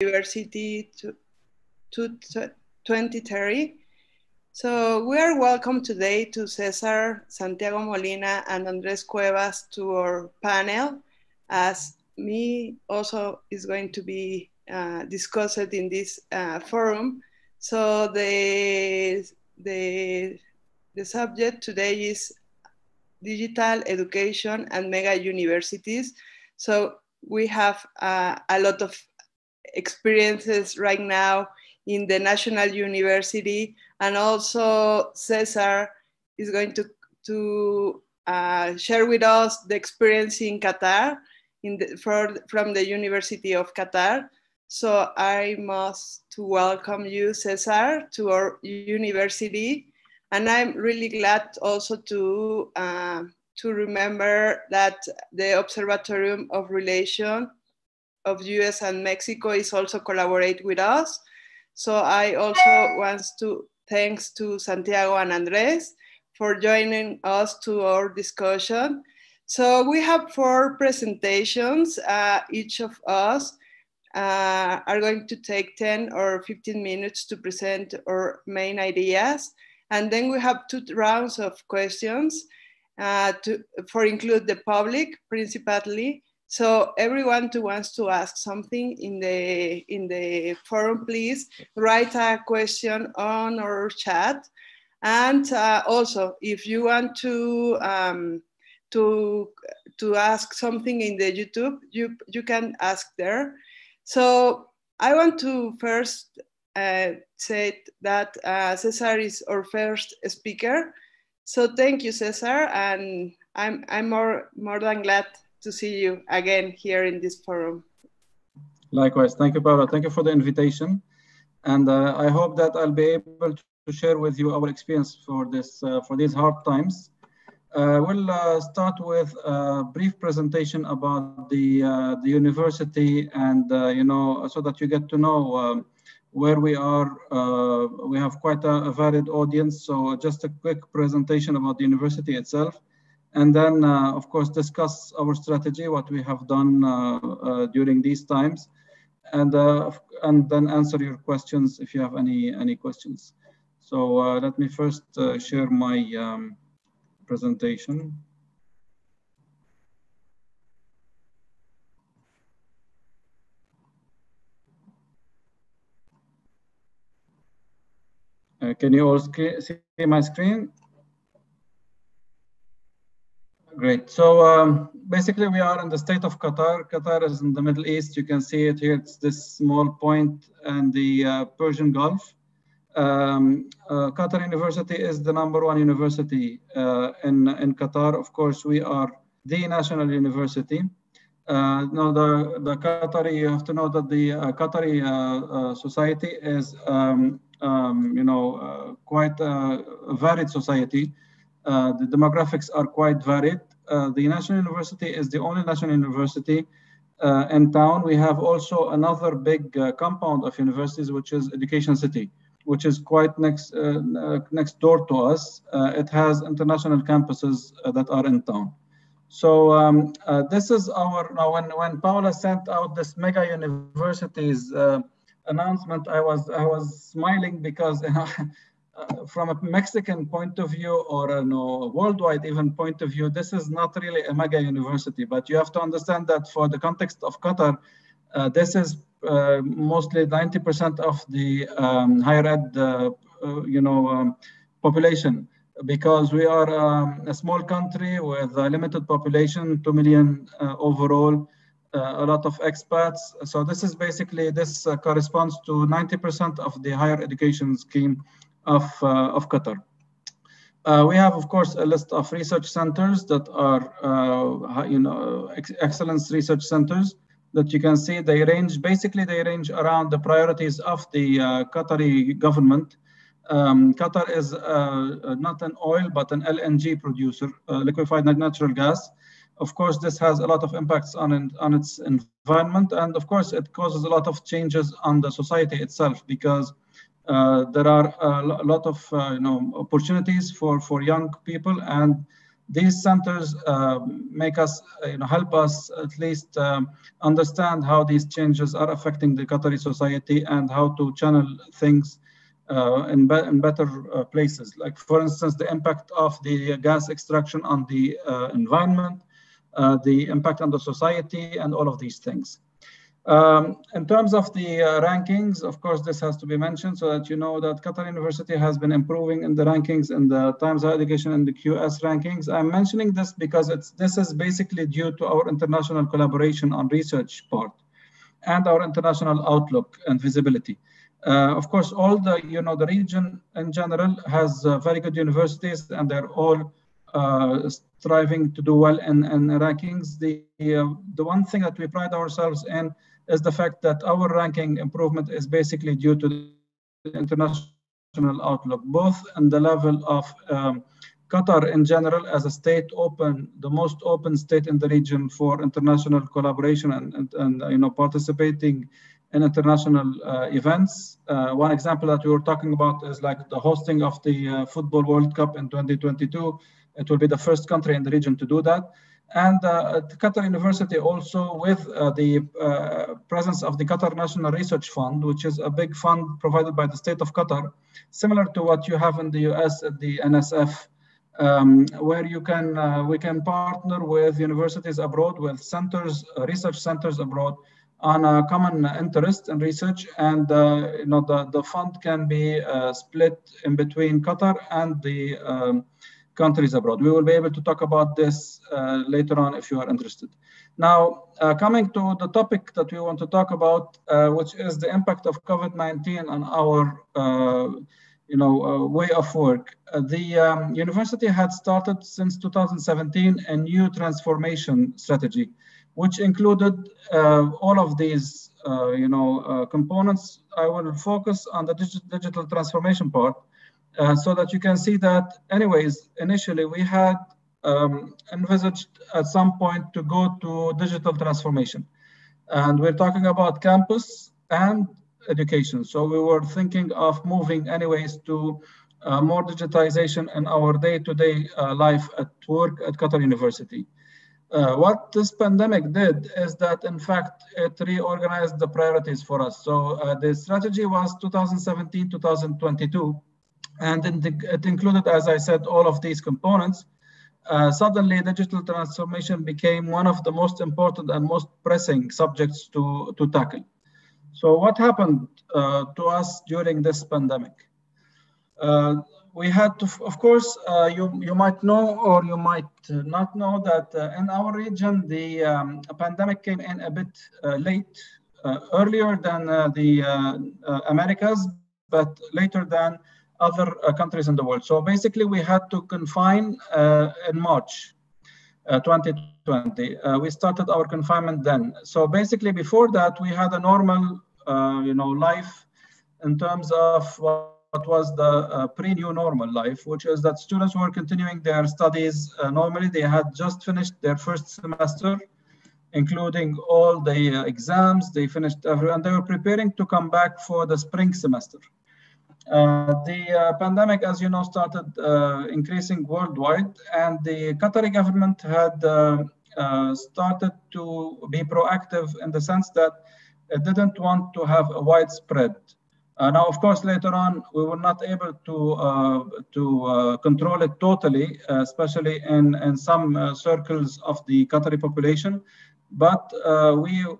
University to, to 2030. So we are welcome today to Cesar, Santiago Molina, and Andres Cuevas to our panel, as me also is going to be uh, discussed in this uh, forum. So the, the, the subject today is digital education and mega universities. So we have uh, a lot of experiences right now in the National University, and also Cesar is going to, to uh, share with us the experience in Qatar in the, for, from the University of Qatar. So I must to welcome you, Cesar, to our university. And I'm really glad also to, uh, to remember that the Observatorium of Relation of US and Mexico is also collaborate with us. So I also want to thanks to Santiago and Andres for joining us to our discussion. So we have four presentations. Uh, each of us uh, are going to take 10 or 15 minutes to present our main ideas. And then we have two rounds of questions uh, to, for include the public principally. So everyone who wants to ask something in the in the forum, please write a question on our chat. And uh, also, if you want to um, to to ask something in the YouTube, you you can ask there. So I want to first uh, say that uh, Cesar is our first speaker. So thank you, Cesar, and I'm I'm more more than glad to see you again here in this forum. Likewise. Thank you, Paula. Thank you for the invitation. And uh, I hope that I'll be able to share with you our experience for this uh, for these hard times. Uh, we'll uh, start with a brief presentation about the uh, the university and uh, you know so that you get to know um, where we are. we have quite a, a varied audience, so just a quick presentation about the university itself and then uh, of course discuss our strategy, what we have done uh, uh, during these times, and and then answer your questions if you have any any questions. So let me first share my um, presentation. Uh, can you all see my screen? Great. So um, basically, we are in the state of Qatar. Qatar is in the Middle East. You can see it here. It's this small point in the uh, Persian Gulf. Um, uh, Qatar University is the number one university uh, in, in Qatar. Of course, we are the national university. Uh, no, the, the Qatari, you have to know that the uh, Qatari uh, society is, um, um, you know, quite a varied society. Uh, the demographics are quite varied. Uh, the National University is the only national university uh, in town. We have also another big uh, compound of universities, which is Education City, which is quite next uh, next door to us. it has international campuses that are in town. So um, this is our now. When when Paula sent out this mega universities announcement, I was I was smiling because. You know, from a Mexican point of view or a no, worldwide even point of view, this is not really a mega university. But you have to understand that for the context of Qatar, uh, this is uh, mostly 90% of the um, higher ed, uh, uh, you know, um, population. Because we are um, a small country with a limited population, 2 million uh, overall, a lot of expats. So this is basically, this corresponds to 90% of the higher education scheme of, uh, of Qatar. Uh, we have, of course, a list of research centers that are, uh, you know, ex excellence research centers that you can see. They range, basically, they range around the priorities of the Qatari government. Um, Qatar is uh, not an oil, but an LNG producer, uh, liquefied natural gas. Of course, this has a lot of impacts on, on its environment. And of course, it causes a lot of changes on the society itself because there are a lot of uh, you know opportunities for for young people and these centers uh, make us, you know, help us at least um, understand how these changes are affecting the Qatari society and how to channel things uh, in, be in, better uh, places. Like, for instance, the impact of the gas extraction on the uh, environment, uh, the impact on the society, and all of these things. Um, in terms of the uh, rankings, of course, this has to be mentioned so that you know that Qatar University has been improving in the rankings in the Times Higher Education and the QS rankings. I'm mentioning this because it's this is basically due to our international collaboration on research part and our international outlook and visibility. Uh, of course, all the you know the region in general has uh, very good universities, and they're all uh, striving to do well in, in rankings. The uh, the one thing that we pride ourselves in is the fact that our ranking improvement is basically due to the international outlook, both in the level of um, Qatar in general as a state open, the most open state in the region for international collaboration and, and, and you know participating in international uh, events. Uh, one example that we were talking about is like the hosting of the uh, Football World Cup in 2022. It will be the first country in the region to do that. And uh, Qatar University also with uh, the uh, presence of the Qatar National Research Fund, which is a big fund provided by the state of Qatar, similar to what you have in the US at the NSF, um, where you can uh, we can partner with universities abroad, with centers, uh, research centers abroad, on a common interest in research, and uh, you know the the fund can be split in between Qatar and the um, countries abroad. We will be able to talk about this uh, later on if you are interested. Now, uh, coming to the topic that we want to talk about, uh, which is the impact of COVID-19 on our uh, you know, uh, way of work. The um, university had started since 2017 a new transformation strategy, which included all of these you know, components. I will focus on the digital transformation part, uh, so that you can see that anyways, initially we had um, envisaged at some point to go to digital transformation. And we're talking about campus and education. So we were thinking of moving anyways to uh, more digitization in our day-to-day -day, uh, life at work at Qatar University. Uh, what this pandemic did is that, in fact, it reorganized the priorities for us. So uh, the strategy was 2017-2022, and it included, as I said, all of these components. Uh, suddenly, digital transformation became one of the most important and most pressing subjects to, to tackle. So what happened uh, to us during this pandemic? Uh, we had to, of course, uh, you, you might know or you might not know that uh, in our region, the um, pandemic came in a bit uh, late, earlier than the Americas, but later than other uh, countries in the world. So basically, we had to confine uh, in March 2020. Uh, we started our confinement then. So basically, before that, we had a normal, you know, life in terms of what was the uh, pre-new normal life, which is that students were continuing their studies uh, normally. They had just finished their first semester, including all the uh, exams. They finished every, and they were preparing to come back for the spring semester. Uh, the uh, pandemic, as you know, started uh, increasing worldwide, and the Qatari government had uh, uh, started to be proactive in the sense that it didn't want to have a widespread. now, of course, later on, we were not able to to control it totally, especially in in some circles of the Qatari population. But we uh,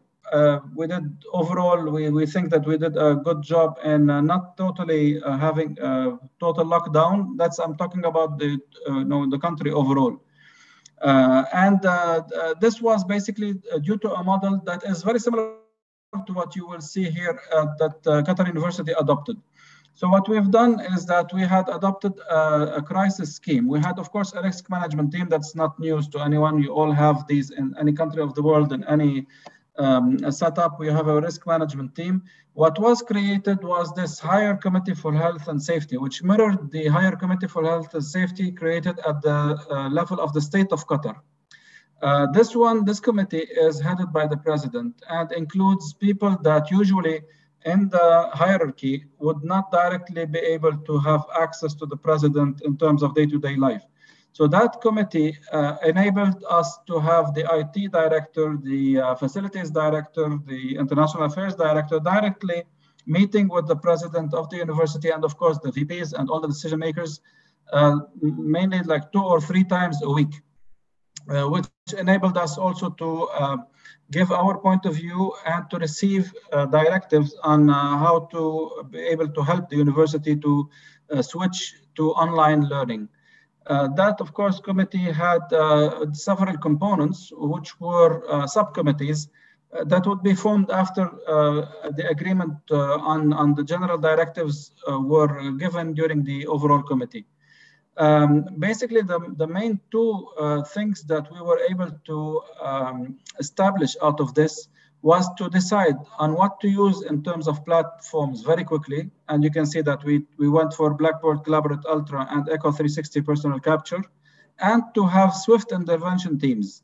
we did overall, we, we think that we did a good job in uh, not totally uh, having a total lockdown. That's I'm talking about the uh, no, the country overall. Uh, and uh, this was basically due to a model that is very similar to what you will see here that Qatar University adopted. So what we've done is that we had adopted a, a, crisis scheme. We had, of course, a risk management team that's not news to anyone. You all have these in any country of the world in any um, set up, we have a risk management team. What was created was this higher committee for health and safety, which mirrored the higher committee for health and safety created at the uh, level of the state of Qatar. Uh, this one, this committee is headed by the president and includes people that usually in the hierarchy would not directly be able to have access to the president in terms of day-to-day -day life. So that committee uh, enabled us to have the IT director, the uh, facilities director, the international affairs director directly meeting with the president of the university and of course the VPs and all the decision makers, uh, mainly like two or three times a week, uh, which enabled us also to uh, give our point of view and to receive uh, directives on how to be able to help the university to switch to online learning. Uh, that, of course, committee had uh, several components, which were uh, subcommittees that would be formed after the agreement on, on the general directives were given during the overall committee. Um, basically, the, the main two uh, things that we were able to um, establish out of this was to decide on what to use in terms of platforms very quickly. And you can see that we, we went for Blackboard Collaborate Ultra and Echo 360 personal capture, and to have swift intervention teams.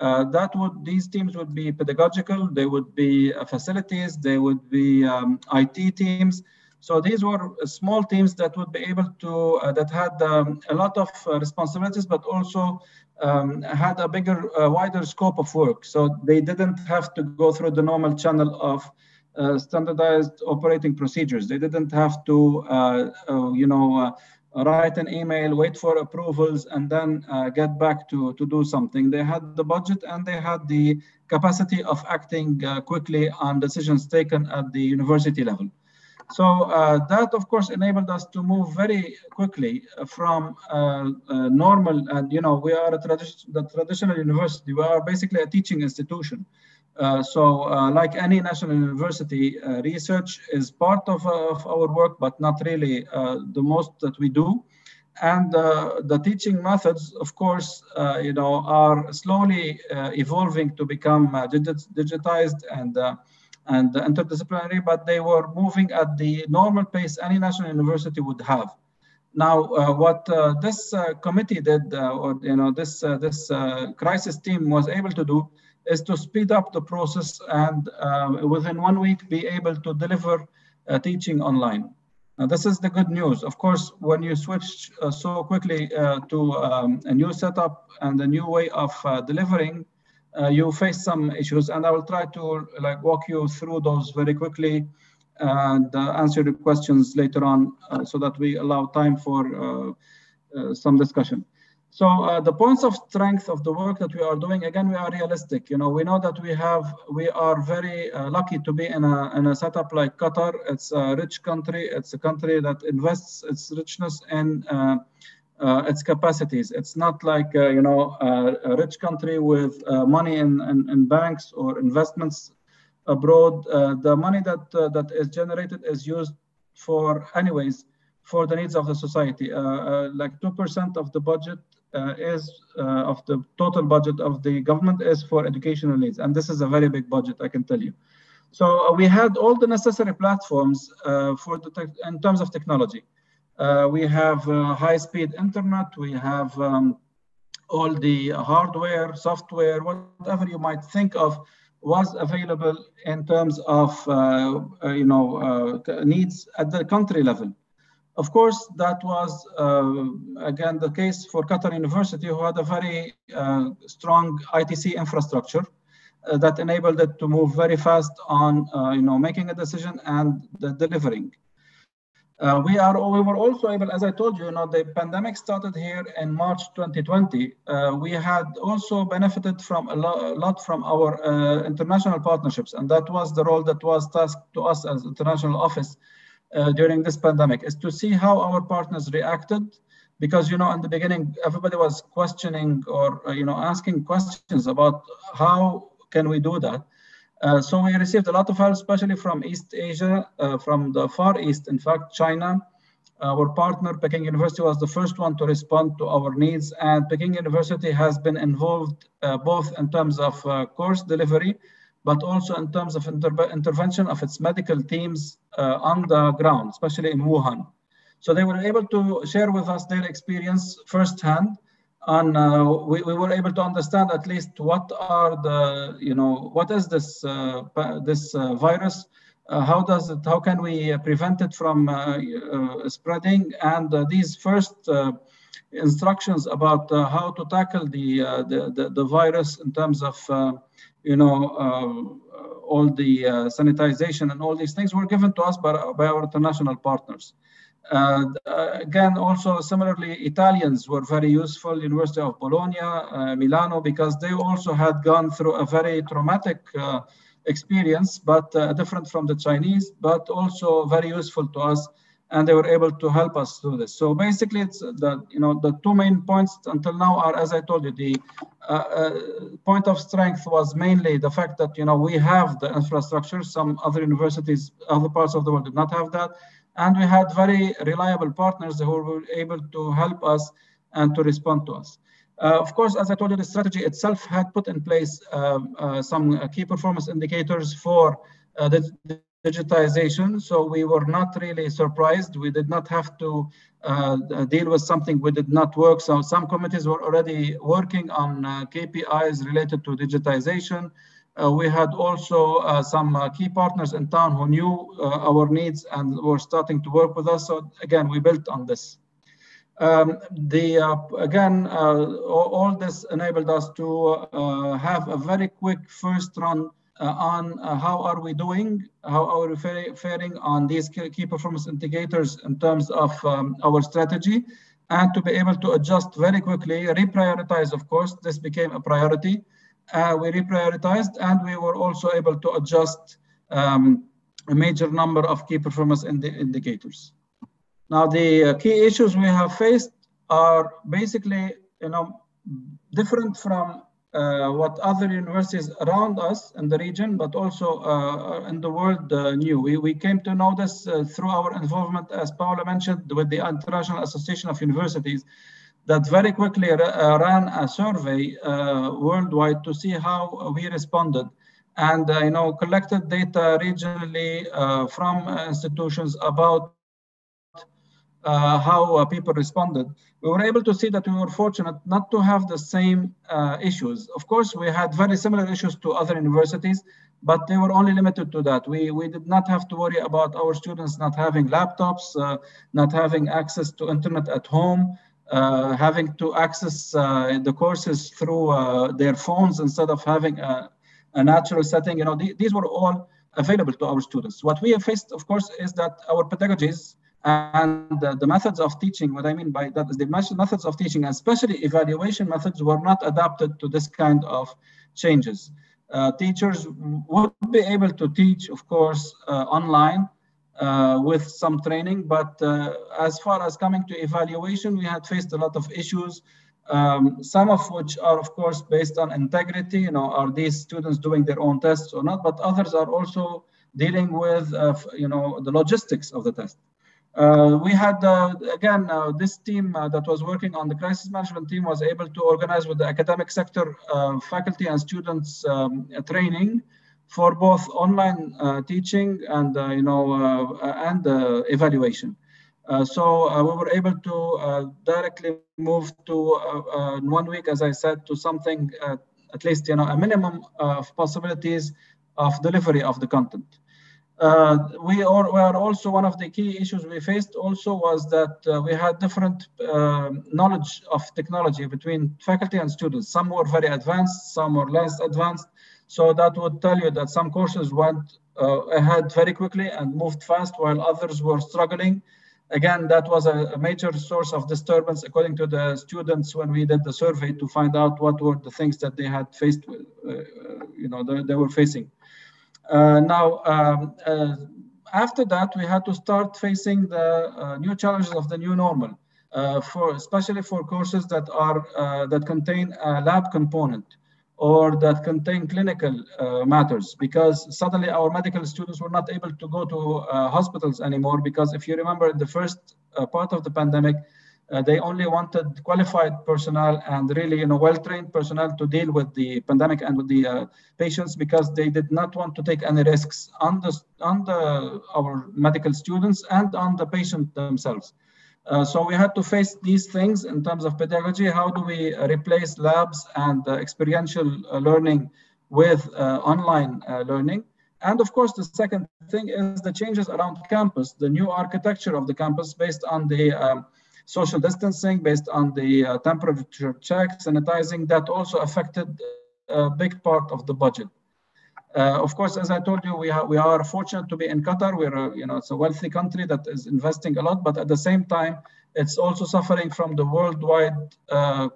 Uh, that would these teams would be pedagogical, they would be uh, facilities, they would be um, IT teams. So these were small teams that would be able to uh, that had um, a lot of uh, responsibilities, but also um, had a bigger, uh, wider scope of work. So they didn't have to go through the normal channel of uh, standardized operating procedures. They didn't have to, uh, uh you know, uh, write an email, wait for approvals, and then uh, get back to, to do something. They had the budget and they had the capacity of acting quickly on decisions taken at the university level. So uh, that, of course, enabled us to move very quickly from uh, uh, normal, and you know, we are a tradi- the traditional university. We are basically a teaching institution. Uh, so, uh, like any national university, uh, research is part of, of, our work, but not really the most that we do. And the teaching methods, of course, you know, are slowly evolving to become digit- digitized and and interdisciplinary, but they were moving at the normal pace any national university would have. Now, uh, what uh, this uh, committee did, uh, or you know, this uh, this uh, crisis team was able to do, is to speed up the process and within one week be able to deliver teaching online. Now, this is the good news. Of course, when you switch so quickly to um, a new setup and a new way of delivering, uh, you face some issues and I will try to like walk you through those very quickly and uh, answer the questions later on uh, so that we allow time for uh, uh, some discussion. So uh, the points of strength of the work that we are doing, again, we are realistic. You know, we know that we have, we are very lucky to be in a, in a setup like Qatar. It's a rich country. It's a country that invests its richness in uh, its capacities. It's not like uh, you know a rich country with uh, money in, in, in, banks or investments abroad. Uh, the money that uh, that is generated is used for anyways for the needs of the society. Like two percent of the budget is of the total budget of the government is for educational needs, and this is a very big budget, I can tell you. So we had all the necessary platforms for the in terms of technology. Uh, we have uh, high-speed internet. We have um, all the hardware, software, whatever you might think of was available in terms of uh, uh you know uh, needs at the country level. Of course, that was uh, again the case for Qatar University, who had a very strong ITC infrastructure that enabled it to move very fast on you know making a decision and delivering. Uh, we are we were also able, as I told you, you know, the pandemic started here in March 2020. Uh, we had also benefited from a, lo- a lot from our uh, international partnerships, and that was the role that was tasked to us as international office uh, during this pandemic, is to see how our partners reacted. Because you know, in the beginning, everybody was questioning or uh, you know asking questions about how can we do that. Uh, so we received a lot of help, especially from East Asia, uh, from the Far East, in fact, China. Our partner, Peking University, was the first one to respond to our needs. And Peking University has been involved uh, both in terms of uh, course delivery, but also in terms of inter intervention of its medical teams uh, on the ground, especially in Wuhan. So they were able to share with us their experience firsthand and uh, we, we were able to understand at least what are the you know what is this uh, this uh, virus uh, how does it how can we prevent it from uh, uh, spreading and these first instructions about uh, how to tackle the, uh, the, the, the, virus in terms of, uh, you know, uh, all the uh, sanitization and all these things were given to us by, by our international partners. Uh, again, also similarly, Italians were very useful, University of Bologna, Milano, because they also had gone through a very traumatic experience, but different from the Chinese, but also very useful to us and they were able to help us through this. So basically, it's the you know the two main points until now are, as I told you, the uh, uh, point of strength was mainly the fact that you know we have the infrastructure. Some other universities, other parts of the world did not have that, and we had very reliable partners who were able to help us and to respond to us. Uh, of course, as I told you, the strategy itself had put in place um, uh, some key performance indicators for uh, the digitization. So we were not really surprised. We did not have to uh, deal with something we did not work. So some committees were already working on uh, KPIs related to digitization. Uh, we had also uh, some uh, key partners in town who knew uh, our needs and were starting to work with us. So again, we built on this. Um, the again, all, all, this enabled us to have a very quick first run uh, on uh, how are we doing, how are we faring on these key performance indicators in terms of um, our strategy, and to be able to adjust very quickly, reprioritize, of course, this became a priority. Uh, we reprioritized and we were also able to adjust um, a major number of key performance indi indicators. Now, the uh, key issues we have faced are basically, you know, different from uh, what other universities around us in the region, but also uh, in the world uh, knew. We, we came to know this uh, through our involvement, as Paula mentioned, with the International Association of Universities, that very quickly uh, ran a survey uh, worldwide to see how we responded and you know collected data regionally from institutions about uh, how uh, people responded, we were able to see that we were fortunate not to have the same uh, issues. Of course, we had very similar issues to other universities, but they were only limited to that. We, we did not have to worry about our students not having laptops, uh, not having access to internet at home, uh, having to access uh, the courses through their phones instead of having a, a natural setting. You know, th these were all available to our students. What we have faced, of course, is that our pedagogies and the, the, methods of teaching, what I mean by that is the methods of teaching, especially evaluation methods, were not adapted to this kind of changes. Uh, teachers would be able to teach, of course, uh, online uh, with some training, but uh, as far as coming to evaluation, we had faced a lot of issues, um, some of which are, of course, based on integrity. You know, are these students doing their own tests or not? But others are also dealing with, uh, you know, the logistics of the test. Uh, we had, uh, again, uh, this team that was working on the crisis management team was able to organize with the academic sector faculty and students um, training for both online uh, teaching and, uh, you know, uh, uh, and evaluation. so we were able to directly move to one week, as I said, to something, at least, you know, a minimum of possibilities of delivery of the content. Uh, we, are, we, are, also one of the key issues we faced also was that uh, we had different uh, knowledge of technology between faculty and students. Some were very advanced, some were less advanced. So that would tell you that some courses went uh, ahead very quickly and moved fast while others were struggling. Again, that was a, a, major source of disturbance according to the students when we did the survey to find out what were the things that they had faced, uh, you know, they, they were facing. Uh, now, um, uh, after that, we had to start facing the uh, new challenges of the new normal, for especially for courses that are that contain a lab component or that contain clinical uh, matters because suddenly our medical students were not able to go to uh, hospitals anymore because if you remember the first uh, part of the pandemic uh, they only wanted qualified personnel and really, you know, well-trained personnel to deal with the pandemic and with the uh, patients because they did not want to take any risks on the on the our medical students and on the patient themselves. Uh, so we had to face these things in terms of pedagogy. How do we replace labs and uh, experiential uh, learning with uh, online learning? And of course, the second thing is the changes around campus, the new architecture of the campus based on the um, social distancing, based on the uh, temperature check, sanitizing, that also affected a big part of the budget. Uh, of course, as I told you, we, we are fortunate to be in Qatar. We're, a, you know, it's a wealthy country that is investing a lot, but at the same time, it's also suffering from the worldwide uh,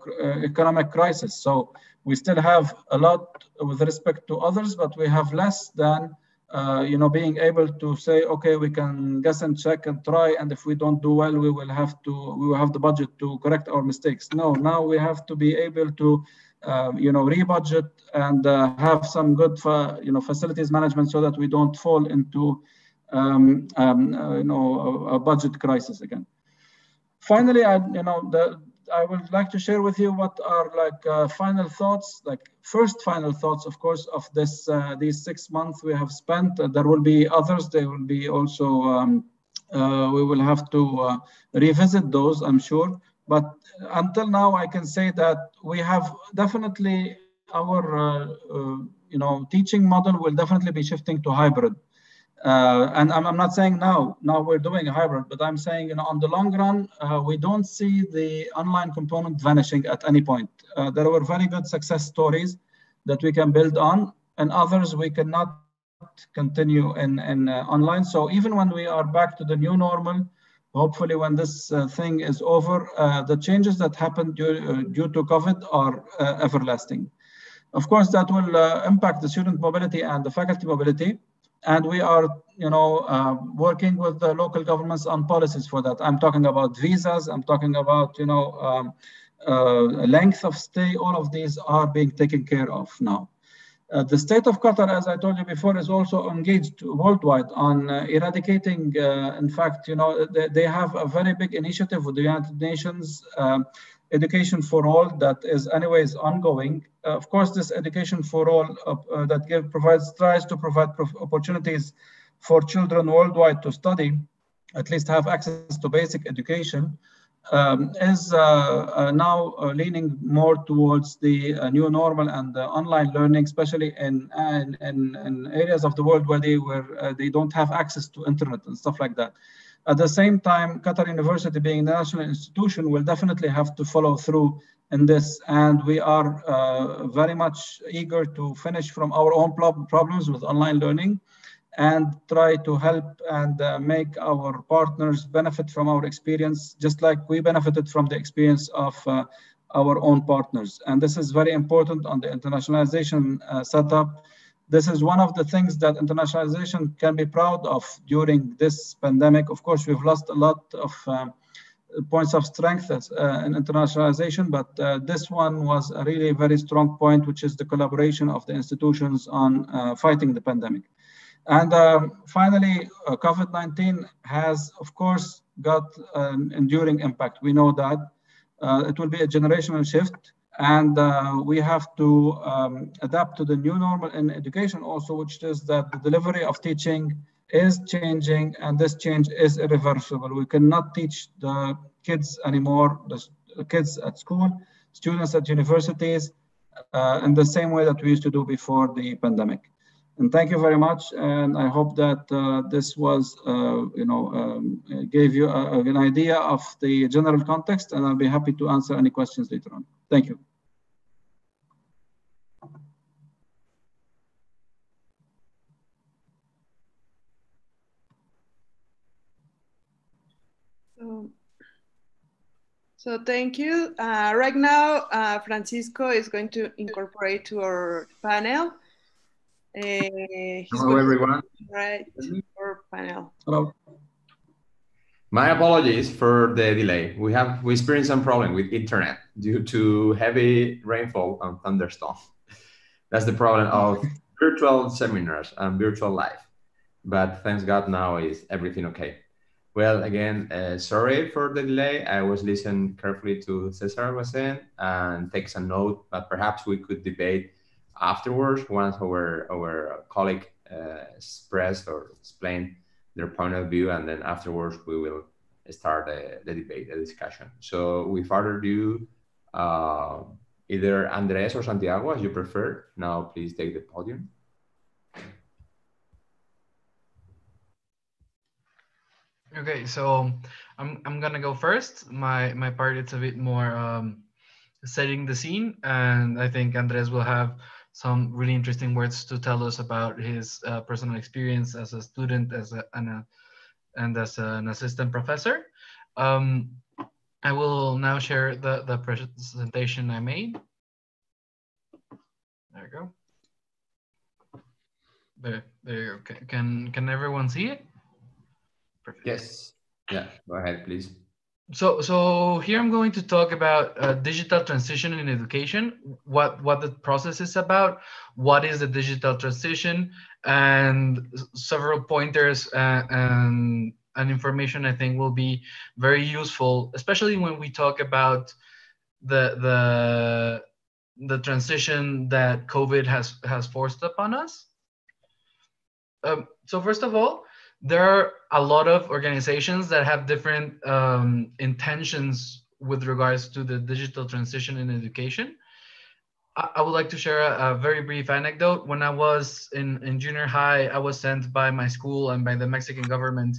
economic crisis. So we still have a lot with respect to others, but we have less than uh, you know, being able to say, okay, we can guess and check and try, and if we don't do well, we will have to, we will have the budget to correct our mistakes. No, now we have to be able to, uh, you know, rebudget and uh, have some good, you know, facilities management so that we don't fall into, um, um, uh, you know, a, budget crisis again. Finally, I, you know, the I would like to share with you what are like uh, final thoughts, like first final thoughts, of course, of this uh, these six months we have spent. Uh, there will be others. There will be also um, uh, we will have to revisit those, I'm sure. But until now, I can say that we have definitely our uh, you know teaching model will definitely be shifting to hybrid. Uh, and I'm, I'm, not saying now, now we're doing hybrid, but I'm saying, you know, on the long run, uh, we don't see the online component vanishing at any point. Uh, there were very good success stories that we can build on, and others we cannot continue in, in uh, online. So even when we are back to the new normal, hopefully when this uh, thing is over, uh, the changes that happened due, due to COVID are everlasting. Of course, that will impact the student mobility and the faculty mobility. And we are you know uh, working with the local governments on policies for that. I'm talking about visas. I'm talking about you know um, uh, length of stay. All of these are being taken care of now uh, the state of Qatar, as I told you before, is also engaged worldwide on uh, eradicating. Uh, in fact, you know, they, they, have a very big initiative with the United Nations um, education for all that is anyways ongoing. Uh, of course, this education for all uh, uh, that give, provides tries to provide opportunities for children worldwide to study, at least have access to basic education, um, is uh, uh, now uh, leaning more towards the new normal and the online learning, especially in, in, in, areas of the world where they were they don't have access to internet and stuff like that. At the same time, Qatar University being a national institution will definitely have to follow through in this. And we are uh, very much eager to finish from our own problems with online learning and try to help and uh, make our partners benefit from our experience, just like we benefited from the experience of uh, our own partners. And this is very important on the internationalization uh, setup this is one of the things that internationalization can be proud of during this pandemic. Of course, we've lost a lot of um, points of strength uh, in internationalization, but uh, this one was a really very strong point, which is the collaboration of the institutions on uh, fighting the pandemic. And um, finally, uh, COVID-19 has, of course, got an enduring impact. We know that. Uh, it will be a generational shift and uh, we have to um, adapt to the new normal in education also, which is that the delivery of teaching is changing and this change is irreversible. We cannot teach the kids anymore, the kids at school, students at universities, uh, in the same way that we used to do before the pandemic. And thank you very much. And I hope that uh, this was, uh, you know, um, gave you a, an idea of the general context, and I'll be happy to answer any questions later on. Thank you. So, so thank you. Uh, right now, uh, Francisco is going to incorporate to our panel. Uh, Hello, everyone. Right, our panel. Hello. My apologies for the delay. We have we experienced some problem with internet due to heavy rainfall and thunderstorm. That's the problem of virtual seminars and virtual life. But thanks God now is everything okay. Well, again, uh, sorry for the delay. I was listening carefully to Cesar was saying and take some note, but perhaps we could debate afterwards once our our colleague uh, express or explain their point of view, and then afterwards we will start the, the debate, the discussion. So, with further ado, uh, either Andres or Santiago, as you prefer. Now, please take the podium. Okay, so I'm I'm gonna go first. My my part it's a bit more um, setting the scene, and I think Andres will have some really interesting words to tell us about his uh, personal experience as a student, as a, and, a, and as an assistant professor. Um, I will now share the the presentation I made. There you go. There, there. Can can everyone see it? Perfect. Yes. Yeah. Go ahead, please. So, so here I'm going to talk about uh, digital transition in education, what, what the process is about, what is the digital transition, and several pointers uh, and, and information I think will be very useful, especially when we talk about the, the, the transition that COVID has, has forced upon us. Um, so first of all, there are a lot of organizations that have different um, intentions with regards to the digital transition in education. I, I would like to share a, a, very brief anecdote. When I was in, in junior high, I was sent by my school and by the Mexican government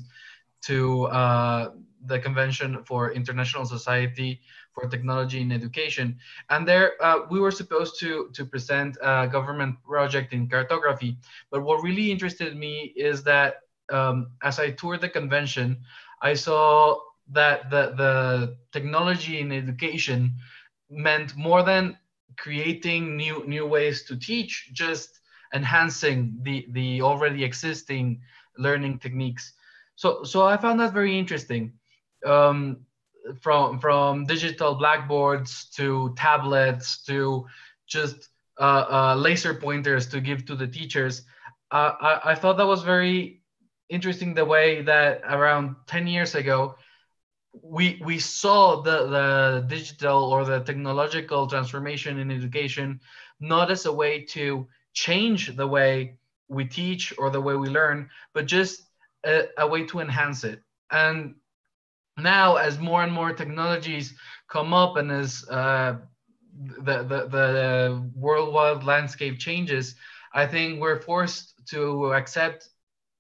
to uh, the Convention for International Society for Technology in Education. And there uh, we were supposed to, to present a government project in cartography. But what really interested me is that um, as I toured the convention, I saw that the, the technology in education meant more than creating new new ways to teach, just enhancing the the already existing learning techniques. So so I found that very interesting. Um, from from digital blackboards to tablets to just uh, uh, laser pointers to give to the teachers. Uh, I, I thought that was very interesting the way that around 10 years ago we we saw the the digital or the technological transformation in education not as a way to change the way we teach or the way we learn but just a, a way to enhance it. And now as more and more technologies come up and as uh, the, the the worldwide landscape changes i think we're forced to accept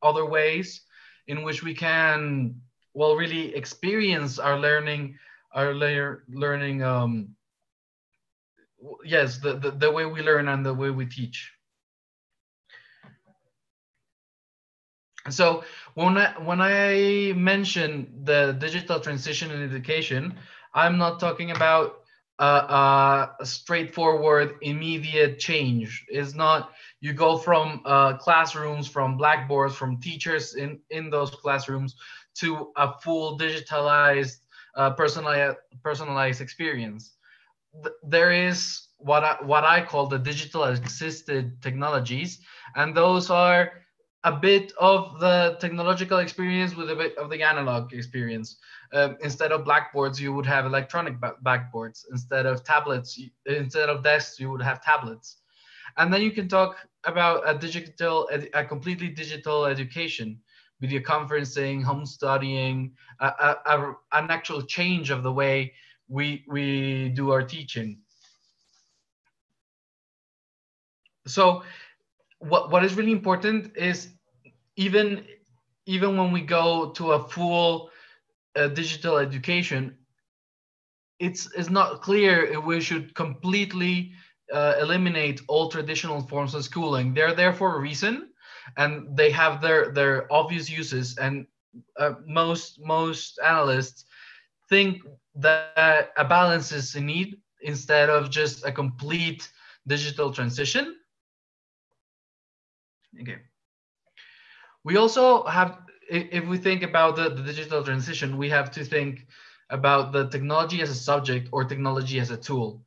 other ways in which we can well really experience our learning our layer learning um yes the, the the way we learn and the way we teach. So when I, when I mention the digital transition in education, I'm not talking about uh, a straightforward, immediate change. It's not you go from uh, classrooms, from blackboards, from teachers in, in those classrooms to a full digitalized, uh, personalized, personalized experience. There is what I, what I call the digital assisted technologies, and those are a bit of the technological experience with a bit of the analog experience. Um, instead of blackboards, you would have electronic blackboards. Instead of tablets, instead of desks, you would have tablets. And then you can talk about a digital, a completely digital education, video conferencing, home studying, a, a, a, an actual change of the way we, we do our teaching. So what, what is really important is even, even when we go to a full uh, digital education, it's, it's not clear if we should completely uh, eliminate all traditional forms of schooling. They're there for a reason, and they have their their obvious uses. And uh, most most analysts think that a balance is in need instead of just a complete digital transition. Okay. We also have, if we think about the, the digital transition, we have to think about the technology as a subject or technology as a tool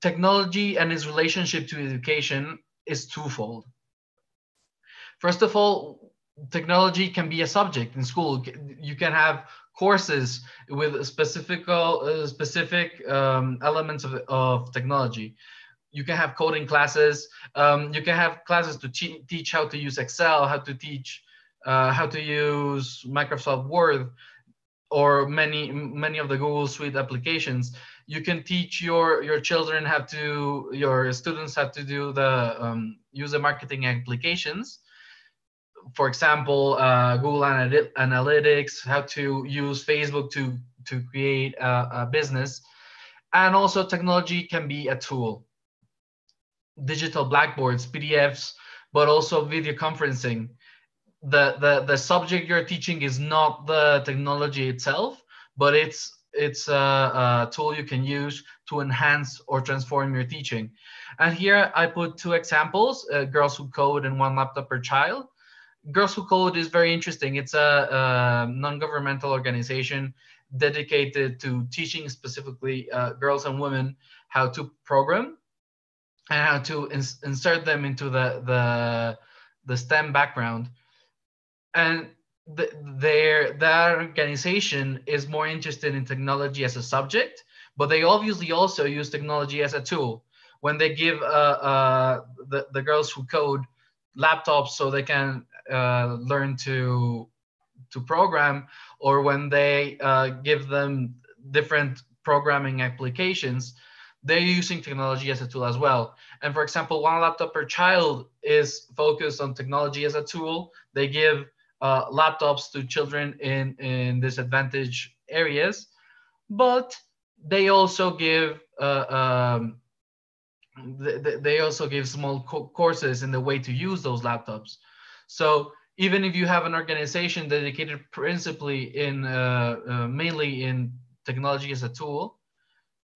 technology and its relationship to education is twofold. First of all, technology can be a subject in school. You can have courses with specific, uh, specific um, elements of, of technology. You can have coding classes. Um, you can have classes to teach how to use Excel, how to teach uh, how to use Microsoft Word, or many many of the Google Suite applications you can teach your your children how to your students how to do the um, user marketing applications for example, uh, Google Analytics, how to use Facebook to, to create a, a business. And also technology can be a tool. Digital blackboards, PDFs, but also video conferencing. The, the, the subject you're teaching is not the technology itself, but it's it's a, a, tool you can use to enhance or transform your teaching. And here I put two examples, uh, Girls Who Code and One Laptop Per Child. Girls Who Code is very interesting. It's a, a non-governmental organization dedicated to teaching specifically uh, girls and women how to program and how to ins insert them into the, the, the STEM background. And the, their that organization is more interested in technology as a subject, but they obviously also use technology as a tool. When they give uh, uh, the, the girls who code laptops so they can uh, learn to to program or when they uh, give them different programming applications they're using technology as a tool as well and for example one laptop per child is focused on technology as a tool they give uh, laptops to children in in disadvantaged areas but they also give uh, um, they also give small co courses in the way to use those laptops. So even if you have an organization dedicated principally in uh, uh, mainly in technology as a tool,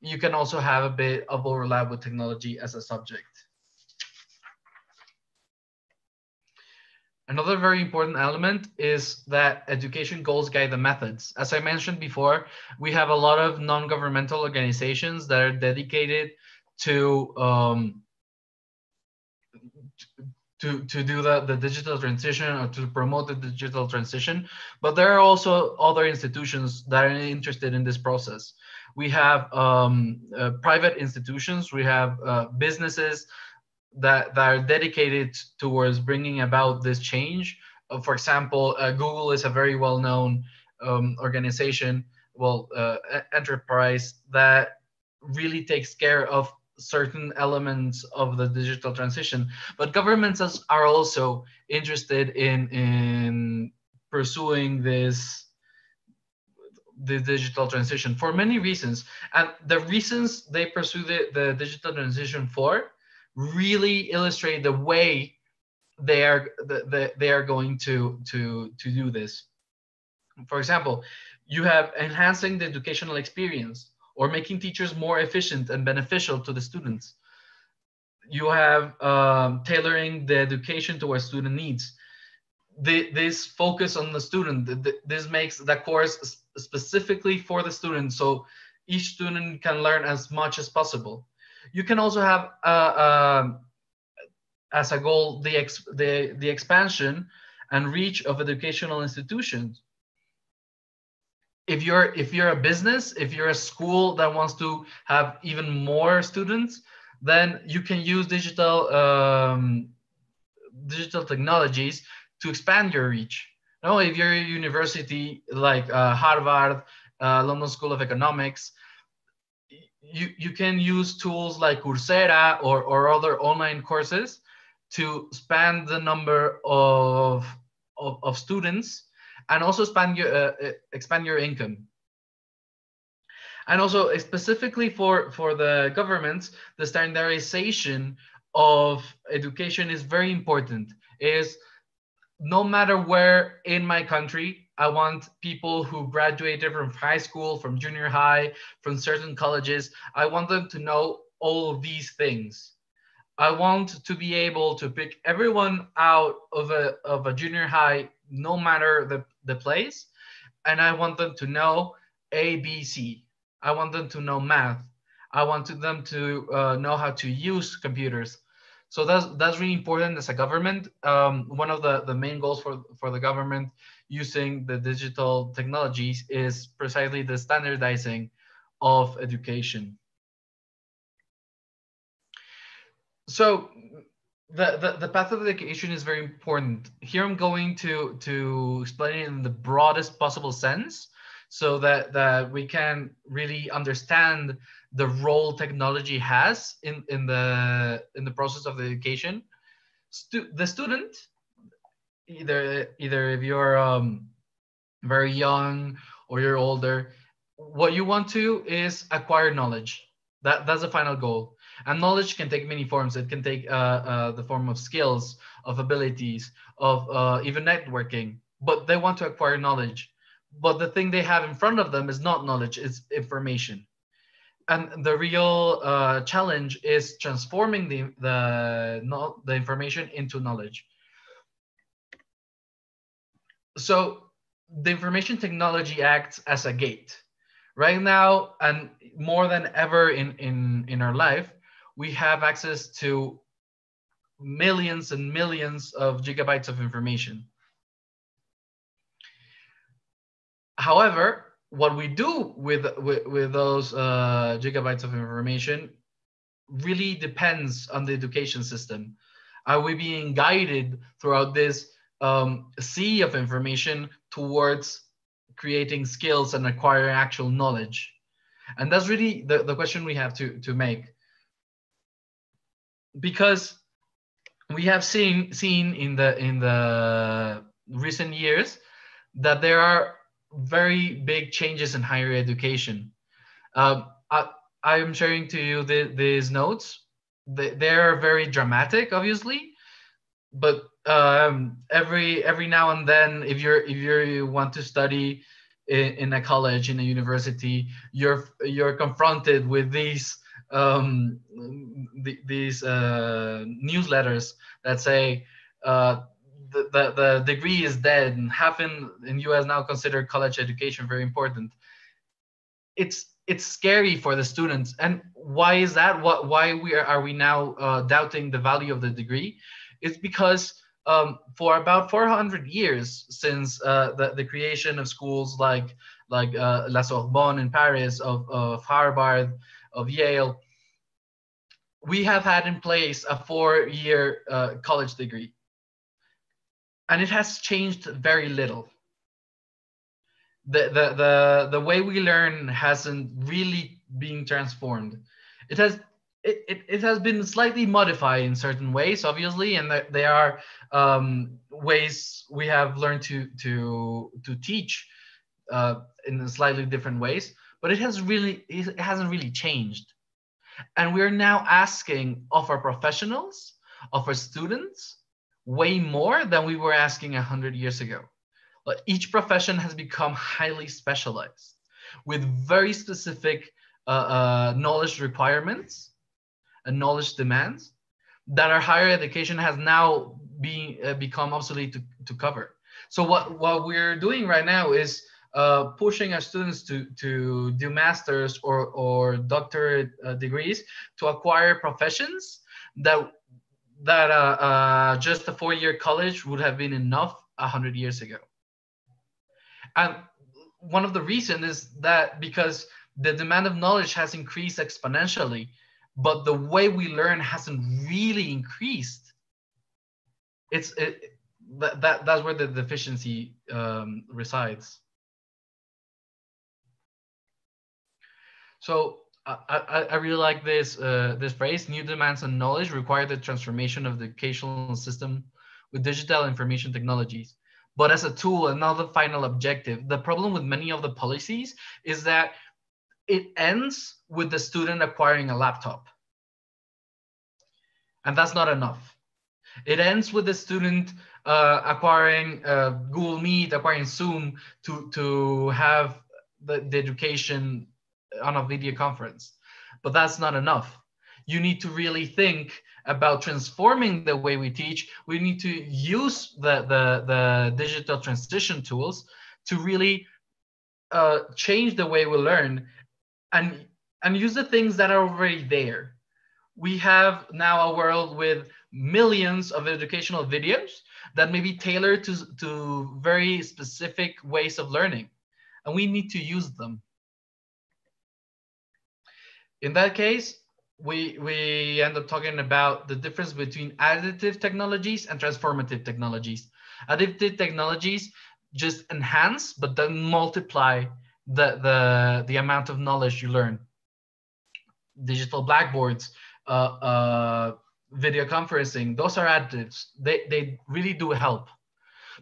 you can also have a bit of overlap with technology as a subject. Another very important element is that education goals guide the methods. As I mentioned before, we have a lot of non-governmental organizations that are dedicated to um, to, to do the, the digital transition or to promote the digital transition. But there are also other institutions that are interested in this process. We have um, uh, private institutions, we have uh, businesses that, that are dedicated towards bringing about this change. Uh, for example, uh, Google is a very well-known um, organization, well, uh, enterprise that really takes care of certain elements of the digital transition but governments are also interested in in pursuing this the digital transition for many reasons and the reasons they pursue the, the digital transition for really illustrate the way they are the, the, they are going to to to do this for example you have enhancing the educational experience or making teachers more efficient and beneficial to the students. You have um, tailoring the education to our student needs. The, this focus on the student, the, this makes the course specifically for the student so each student can learn as much as possible. You can also have uh, uh, as a goal the, ex the, the expansion and reach of educational institutions if you're if you're a business if you're a school that wants to have even more students then you can use digital um, digital technologies to expand your reach no if you're a university like uh, harvard uh, london school of economics you, you can use tools like coursera or, or other online courses to expand the number of, of, of students and also expand your uh, uh, expand your income. And also specifically for for the governments the standardization of education is very important. Is no matter where in my country i want people who graduated from high school from junior high from certain colleges i want them to know all these things i want to be able to pick everyone out of a, of a junior high no matter the, the place. And I want them to know A, B, C. I want them to know math. I want them to uh, know how to use computers. So that's that's really important as a government. Um, one of the, the main goals for, for the government using the digital technologies is precisely the standardizing of education. So the, the, the path of education is very important. Here I'm going to, to explain it in the broadest possible sense so that, that we can really understand the role technology has in, in, the, in the process of the education. Stu the student either either if you're um, very young or you're older, what you want to is acquire knowledge. That that's the final goal. And knowledge can take many forms. It can take uh, uh, the form of skills, of abilities, of uh, even networking. But they want to acquire knowledge. But the thing they have in front of them is not knowledge; it's information. And the real uh, challenge is transforming the the the information into knowledge. So the Information Technology acts as a gate. Right now, and more than ever in, in, in our life, we have access to millions and millions of gigabytes of information. However, what we do with, with, with those uh, gigabytes of information really depends on the education system. Are we being guided throughout this um, sea of information towards creating skills and acquiring actual knowledge? And that's really the, the question we have to, to make. Because we have seen seen in the in the recent years that there are very big changes in higher education. Uh, I, I am sharing to you the, these notes. They, they're very dramatic, obviously, but um, every every now and then, if you're if you're, you want to study in, in a college, in a university, you're you're confronted with these um, the, these uh, newsletters that say uh, the, the, degree is dead and half in, in US now consider college education very important. It's it's scary for the students. And why is that? What why we are, are we now uh, doubting the value of the degree? It's because um, for about 400 years since uh, the, the creation of schools like like uh, La Sorbonne in Paris, of, of Harvard, of Yale, we have had in place a four-year uh, college degree. And it has changed very little. The, the, the, the way we learn hasn't really been transformed. It has it, it, it, has been slightly modified in certain ways, obviously, and there are um, ways we have learned to to to teach uh, in slightly different ways. But it has really it hasn't really changed, and we're now asking of our professionals, of our students, way more than we were asking a hundred years ago. But each profession has become highly specialized with very specific uh, uh, knowledge requirements and knowledge demands that our higher education has now been uh, become obsolete to, to cover. So what, what we're doing right now is uh, pushing our students to, to do masters or, or doctorate uh, degrees to acquire professions that, that uh, uh, just a four-year college would have been enough 100 years ago. And one of the reasons is that because the demand of knowledge has increased exponentially but the way we learn hasn't really increased. It's it, that, that that's where the deficiency um, resides. So I, I, really like this uh, this phrase. New demands on knowledge require the transformation of the educational system with digital information technologies. But as a tool, another final objective. The problem with many of the policies is that it ends with the student acquiring a laptop. And that's not enough. It ends with the student uh, acquiring uh, Google Meet, acquiring Zoom to, to have the, the education on a video conference. But that's not enough. You need to really think about transforming the way we teach. We need to use the, the, the digital transition tools to really uh, change the way we learn and and use the things that are already there. We have now a world with millions of educational videos that may be tailored to, to very specific ways of learning, and we need to use them. In that case, we, we end up talking about the difference between additive technologies and transformative technologies. Additive technologies just enhance, but then multiply the, the, the amount of knowledge you learn. Digital blackboards, uh, uh, video conferencing, those are additives. They, they really do help.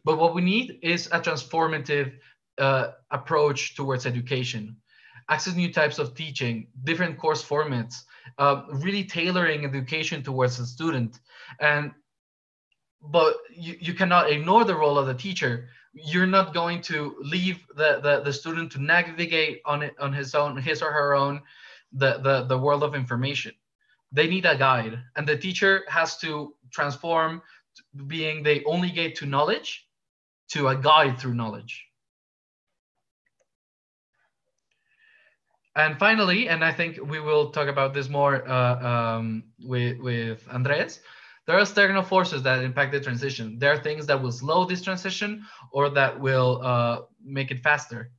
But what we need is a transformative uh, approach towards education. Access new types of teaching, different course formats, uh, really tailoring education towards the student. And but you, you cannot ignore the role of the teacher. You're not going to leave the, the, the student to navigate on it on his own, his or her own, the, the, the world of information. They need a guide, and the teacher has to transform being the only gate to knowledge to a guide through knowledge. And finally, and I think we will talk about this more uh, um, with, with Andres, there are external forces that impact the transition. There are things that will slow this transition or that will uh, make it faster.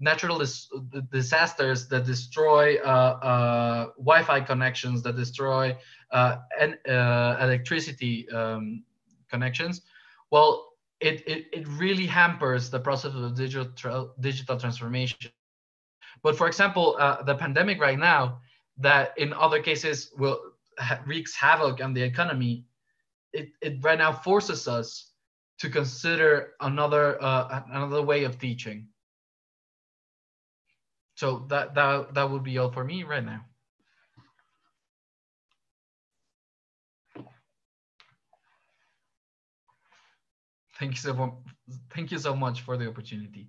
Natural dis disasters that destroy uh, uh, Wi-Fi connections, that destroy uh, and, uh, electricity um, connections. Well, it, it, it really hampers the process of digital, tra digital transformation. But for example, uh, the pandemic right now, that in other cases will ha wreaks havoc on the economy, it, it right now forces us to consider another uh, another way of teaching. So that that that would be all for me right now. Thank you so much. Thank you so much for the opportunity.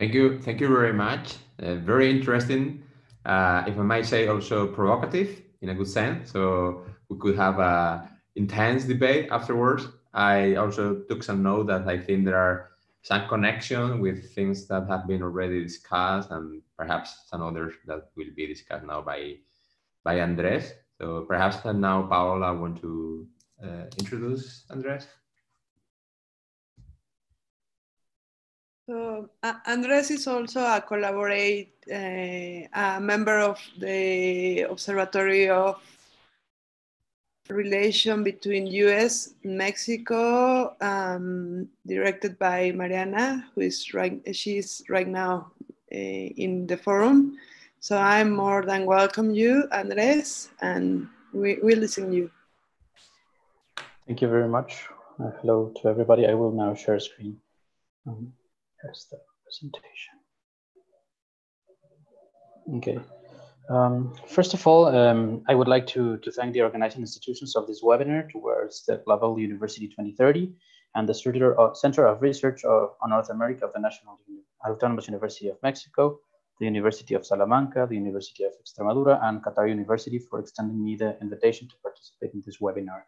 Thank you. Thank you very much. Uh, very interesting. Uh, if I might say, also provocative in a good sense. So we could have a intense debate afterwards. I also took some note that I think there are some connection with things that have been already discussed and perhaps some others that will be discussed now by by Andres. So perhaps now Paola I want to uh, introduce Andres. So uh, Andres is also a collaborate, uh, a member of the Observatory of Relation between U.S. and Mexico, um, directed by Mariana, who is right. She's right now uh, in the forum. So I'm more than welcome you, Andres, and we we listen you. Thank you very much. Uh, hello to everybody. I will now share screen. Um, Here's the presentation. Okay. Um, first of all, um, I would like to, to thank the organizing institutions of this webinar towards the Global University 2030 and the Center of, Center of Research of, on North America of the National Autonomous University of Mexico, the University of Salamanca, the University of Extremadura, and Qatar University for extending me the invitation to participate in this webinar.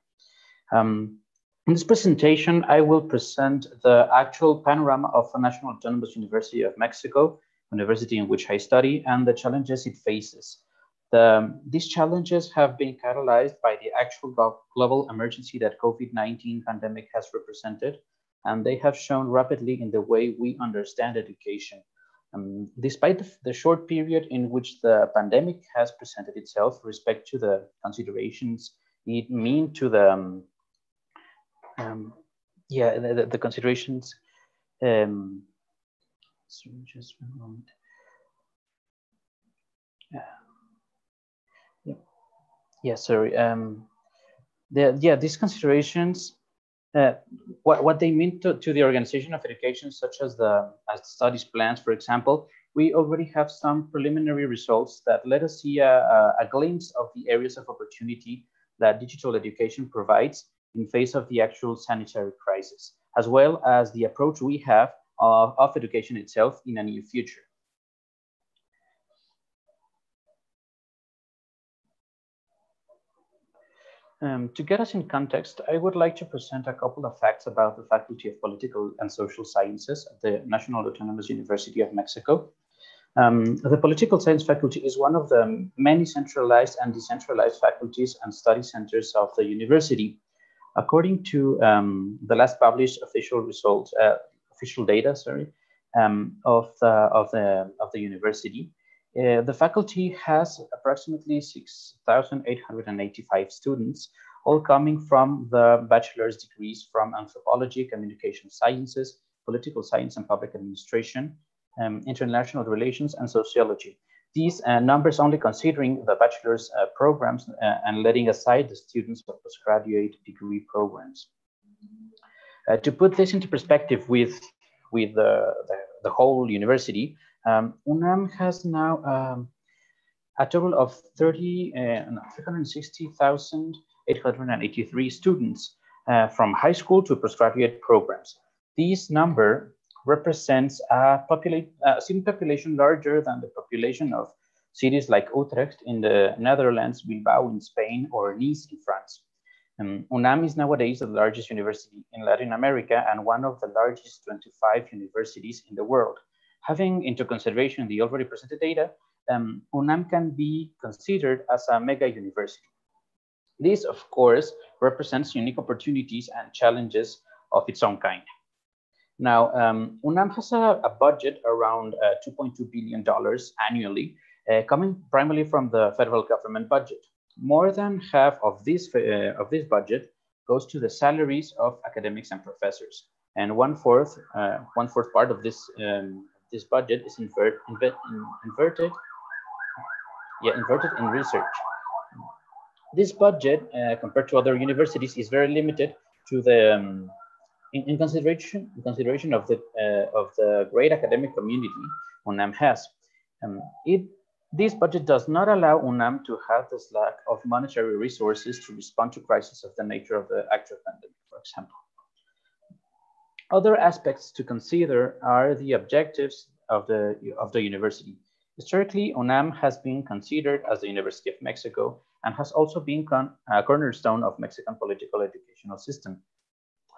Um, in this presentation, I will present the actual panorama of the National Autonomous University of Mexico, university in which I study, and the challenges it faces. The, these challenges have been catalyzed by the actual global emergency that COVID-19 pandemic has represented, and they have shown rapidly in the way we understand education. Um, despite the, the, short period in which the pandemic has presented itself respect to the considerations it mean to the um, um, yeah, the, the considerations. Um, so just one moment. Yeah. Yeah. Sorry. Um, the, yeah, these considerations, uh, what, what they mean to, to the organization of education, such as the as the studies plans, for example, we already have some preliminary results that let us see a, a, a glimpse of the areas of opportunity that digital education provides in face of the actual sanitary crisis, as well as the approach we have of, of education itself in a near future. Um, to get us in context, I would like to present a couple of facts about the Faculty of Political and Social Sciences at the National Autonomous University of Mexico. Um, the Political Science Faculty is one of the many centralized and decentralized faculties and study centers of the university. According to um, the last published official results, uh, official data, sorry, um, of the of the of the university, uh, the faculty has approximately 6,885 students, all coming from the bachelor's degrees from anthropology, communication sciences, political science and public administration, um, international relations, and sociology. These uh, numbers only considering the bachelor's uh, programs uh, and letting aside the students of postgraduate degree programs. To put this into perspective with, with the, the, the whole university, um, UNAM has now um, a total of 30, uh, 360,883 students uh, from high school to postgraduate programs. This number represents a, popula a student population larger than the population of cities like Utrecht in the Netherlands, Bilbao in Spain, or Nice in France. Um, UNAM is nowadays the largest university in Latin America and one of the largest 25 universities in the world. Having into consideration the already presented data, um, UNAM can be considered as a mega university. This, of course, represents unique opportunities and challenges of its own kind. Now, um, UNAM has a, a budget around uh, $2.2 billion annually, uh, coming primarily from the federal government budget. More than half of this, uh, of this budget goes to the salaries of academics and professors. And one fourth, uh, one fourth part of this, um, this budget is invert, invert, inverted, yeah, inverted in research. This budget, uh, compared to other universities, is very limited to the um, in, in, consideration in consideration of the uh, of the great academic community UNAM has. Um, it this budget does not allow UNAM to have this lack of monetary resources to respond to crises of the nature of the actual pandemic, for example. Other aspects to consider are the objectives of the, of the university. Historically, UNAM has been considered as the University of Mexico and has also been a cornerstone of Mexican political educational system.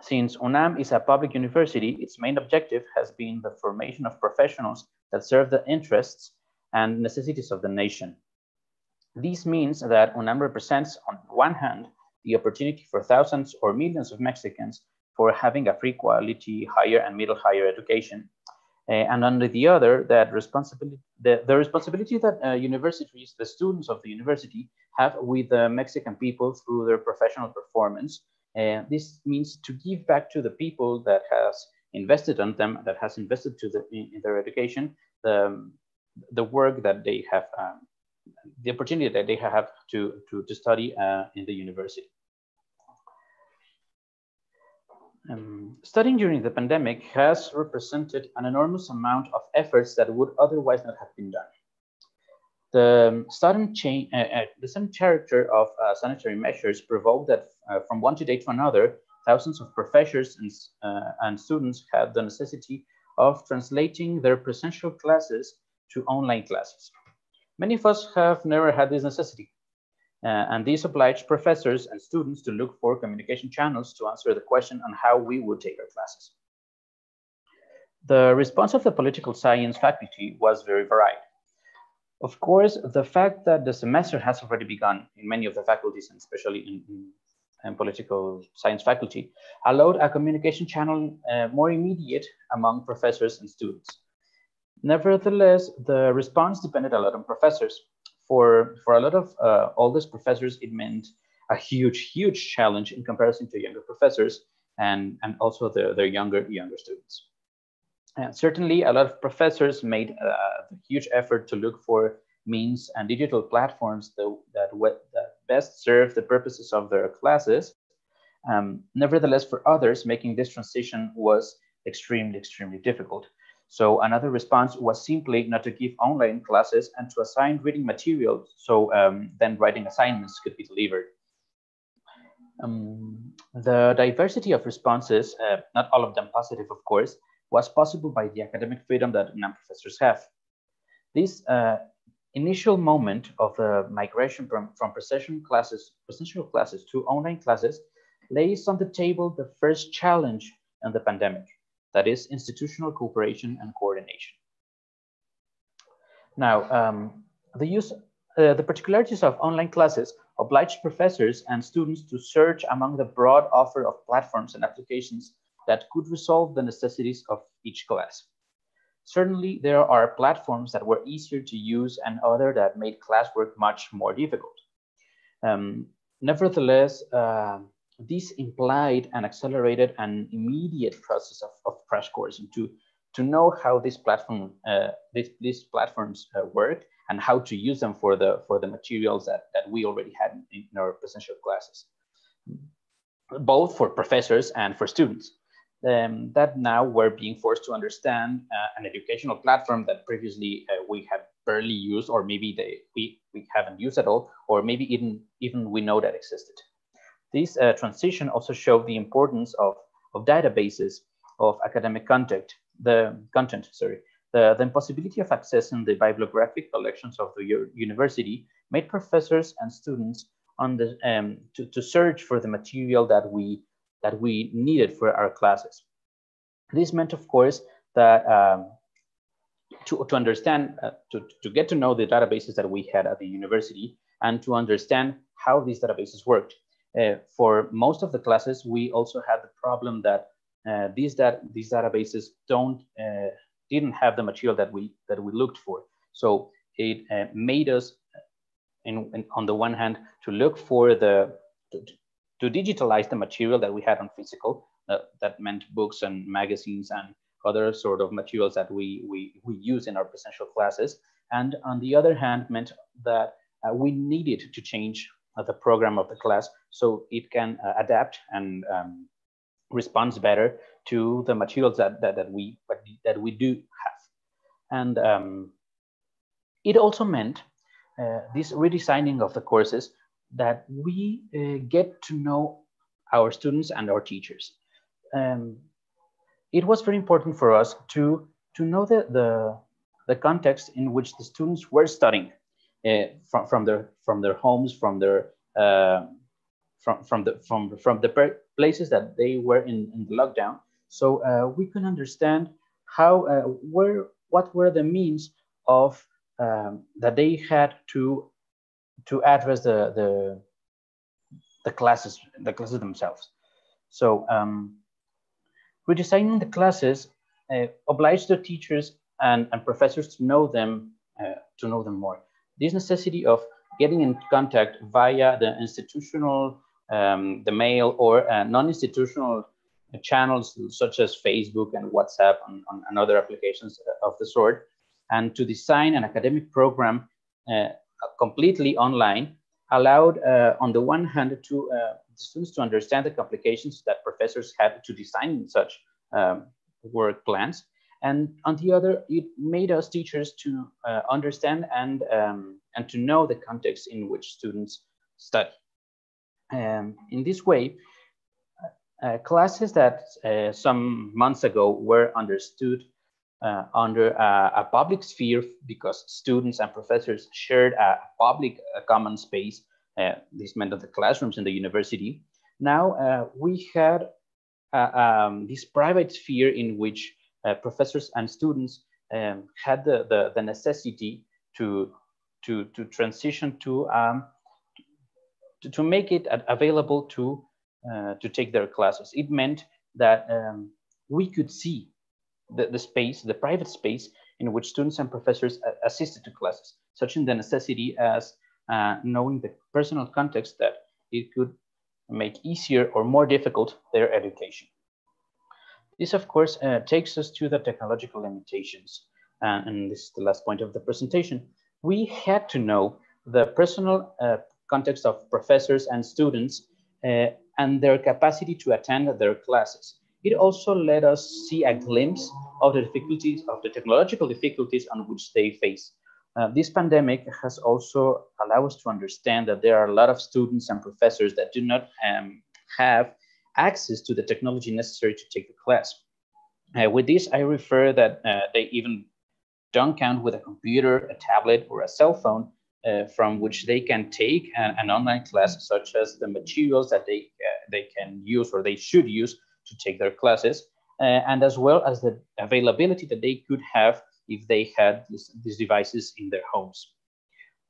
Since UNAM is a public university, its main objective has been the formation of professionals that serve the interests and necessities of the nation. This means that UNAM represents, on one hand, the opportunity for thousands or millions of Mexicans for having a free quality higher and middle higher education. Uh, and on the other, that responsibility, the, the responsibility that uh, universities, the students of the university have with the Mexican people through their professional performance and this means to give back to the people that has invested on them, that has invested to the, in, in their education, the, the work that they have, um, the opportunity that they have to, to, to study uh, in the university. Um, studying during the pandemic has represented an enormous amount of efforts that would otherwise not have been done. The sudden change, uh, uh, the sudden character of uh, sanitary measures provoked that uh, from one day to another, thousands of professors and, and students had the necessity of translating their presential classes to online classes. Many of us have never had this necessity, uh, and this obliged professors and students to look for communication channels to answer the question on how we would take our classes. The response of the political science faculty was very varied. Of course, the fact that the semester has already begun in many of the faculties, and especially in, in, in political science faculty, allowed a communication channel uh, more immediate among professors and students. Nevertheless, the response depended a lot on professors. For, for a lot of uh, oldest professors, it meant a huge, huge challenge in comparison to younger professors and, and also the, their younger, younger students. And certainly, a lot of professors made a huge effort to look for means and digital platforms that, that, that best serve the purposes of their classes. Um, nevertheless, for others, making this transition was extremely, extremely difficult. So another response was simply not to give online classes and to assign reading materials so um, then writing assignments could be delivered. Um, the diversity of responses, uh, not all of them positive, of course, was possible by the academic freedom that non-professors have. This uh, initial moment of the migration from, from presential classes, presential classes to online classes lays on the table the first challenge in the pandemic, that is institutional cooperation and coordination. Now, um, the use, uh, the particularities of online classes oblige professors and students to search among the broad offer of platforms and applications that could resolve the necessities of each class. Certainly, there are platforms that were easier to use and other that made classwork much more difficult. Um, nevertheless, uh, this implied an accelerated and immediate process of, of crash coursing to, to know how this platform, uh, this, these platforms uh, work and how to use them for the for the materials that, that we already had in, in our presential classes, both for professors and for students. Um, that now we're being forced to understand uh, an educational platform that previously uh, we had barely used, or maybe they, we, we haven't used at all, or maybe even, even we know that existed. This uh, transition also showed the importance of, of databases of academic content, the content, sorry, the, the impossibility of accessing the bibliographic collections of the university made professors and students on the, um, to, to search for the material that we, that we needed for our classes. This meant, of course, that um, to, to understand, uh, to, to get to know the databases that we had at the university and to understand how these databases worked. Uh, for most of the classes, we also had the problem that uh, these that these databases don't uh, didn't have the material that we that we looked for. So it uh, made us, in, in, on the one hand, to look for the to, to digitalize the material that we had on physical. Uh, that meant books and magazines and other sort of materials that we we we use in our presential classes. And on the other hand, meant that uh, we needed to change the program of the class so it can adapt and um, responds better to the materials that, that, that we that we do have. And um, it also meant uh, this redesigning of the courses that we uh, get to know our students and our teachers. Um, it was very important for us to, to know the, the, the context in which the students were studying uh, from, from, their, from their homes, from their uh, from, from the from from the places that they were in, in the lockdown. So uh, we can understand how uh, where what were the means of um, that they had to to address the the the classes the classes themselves. So um, redesigning the classes uh, obliged the teachers and, and professors to know them uh, to know them more. This necessity of getting in contact via the institutional um, the mail or uh, non-institutional channels such as Facebook and WhatsApp and, and, other applications of the sort, and to design an academic program uh, completely online allowed, uh, on the one hand, to uh, students to understand the complications that professors had to design such um, work plans. And on the other, it made us teachers to uh, understand and, um, and to know the context in which students study. Um, in this way, uh, classes that uh, some months ago were understood uh, under a, a, public sphere because students and professors shared a public a common space. Uh, this meant that the classrooms in the university. Now uh, we had uh, um, this private sphere in which professors and students um, had the, the, the, necessity to, to, to transition to um, to, to make it available to, uh, to take their classes. It meant that um, we could see the, the space, the private space in which students and professors assisted to classes, such in the necessity as uh, knowing the personal context that it could make easier or more difficult their education. This, of course, uh, takes us to the technological limitations. Uh, and this is the last point of the presentation. We had to know the personal uh, context of professors and students uh, and their capacity to attend their classes. It also let us see a glimpse of the difficulties, of the technological difficulties on which they face. Uh, this pandemic has also allowed us to understand that there are a lot of students and professors that do not um, have access to the technology necessary to take the class. Uh, with this, I refer that uh, they even don't count with a computer, a tablet, or a cell phone uh, from which they can take an, an, online class, such as the materials that they, uh, they can use or they should use to take their classes, uh, and as well as the availability that they could have if they had this, these devices in their homes.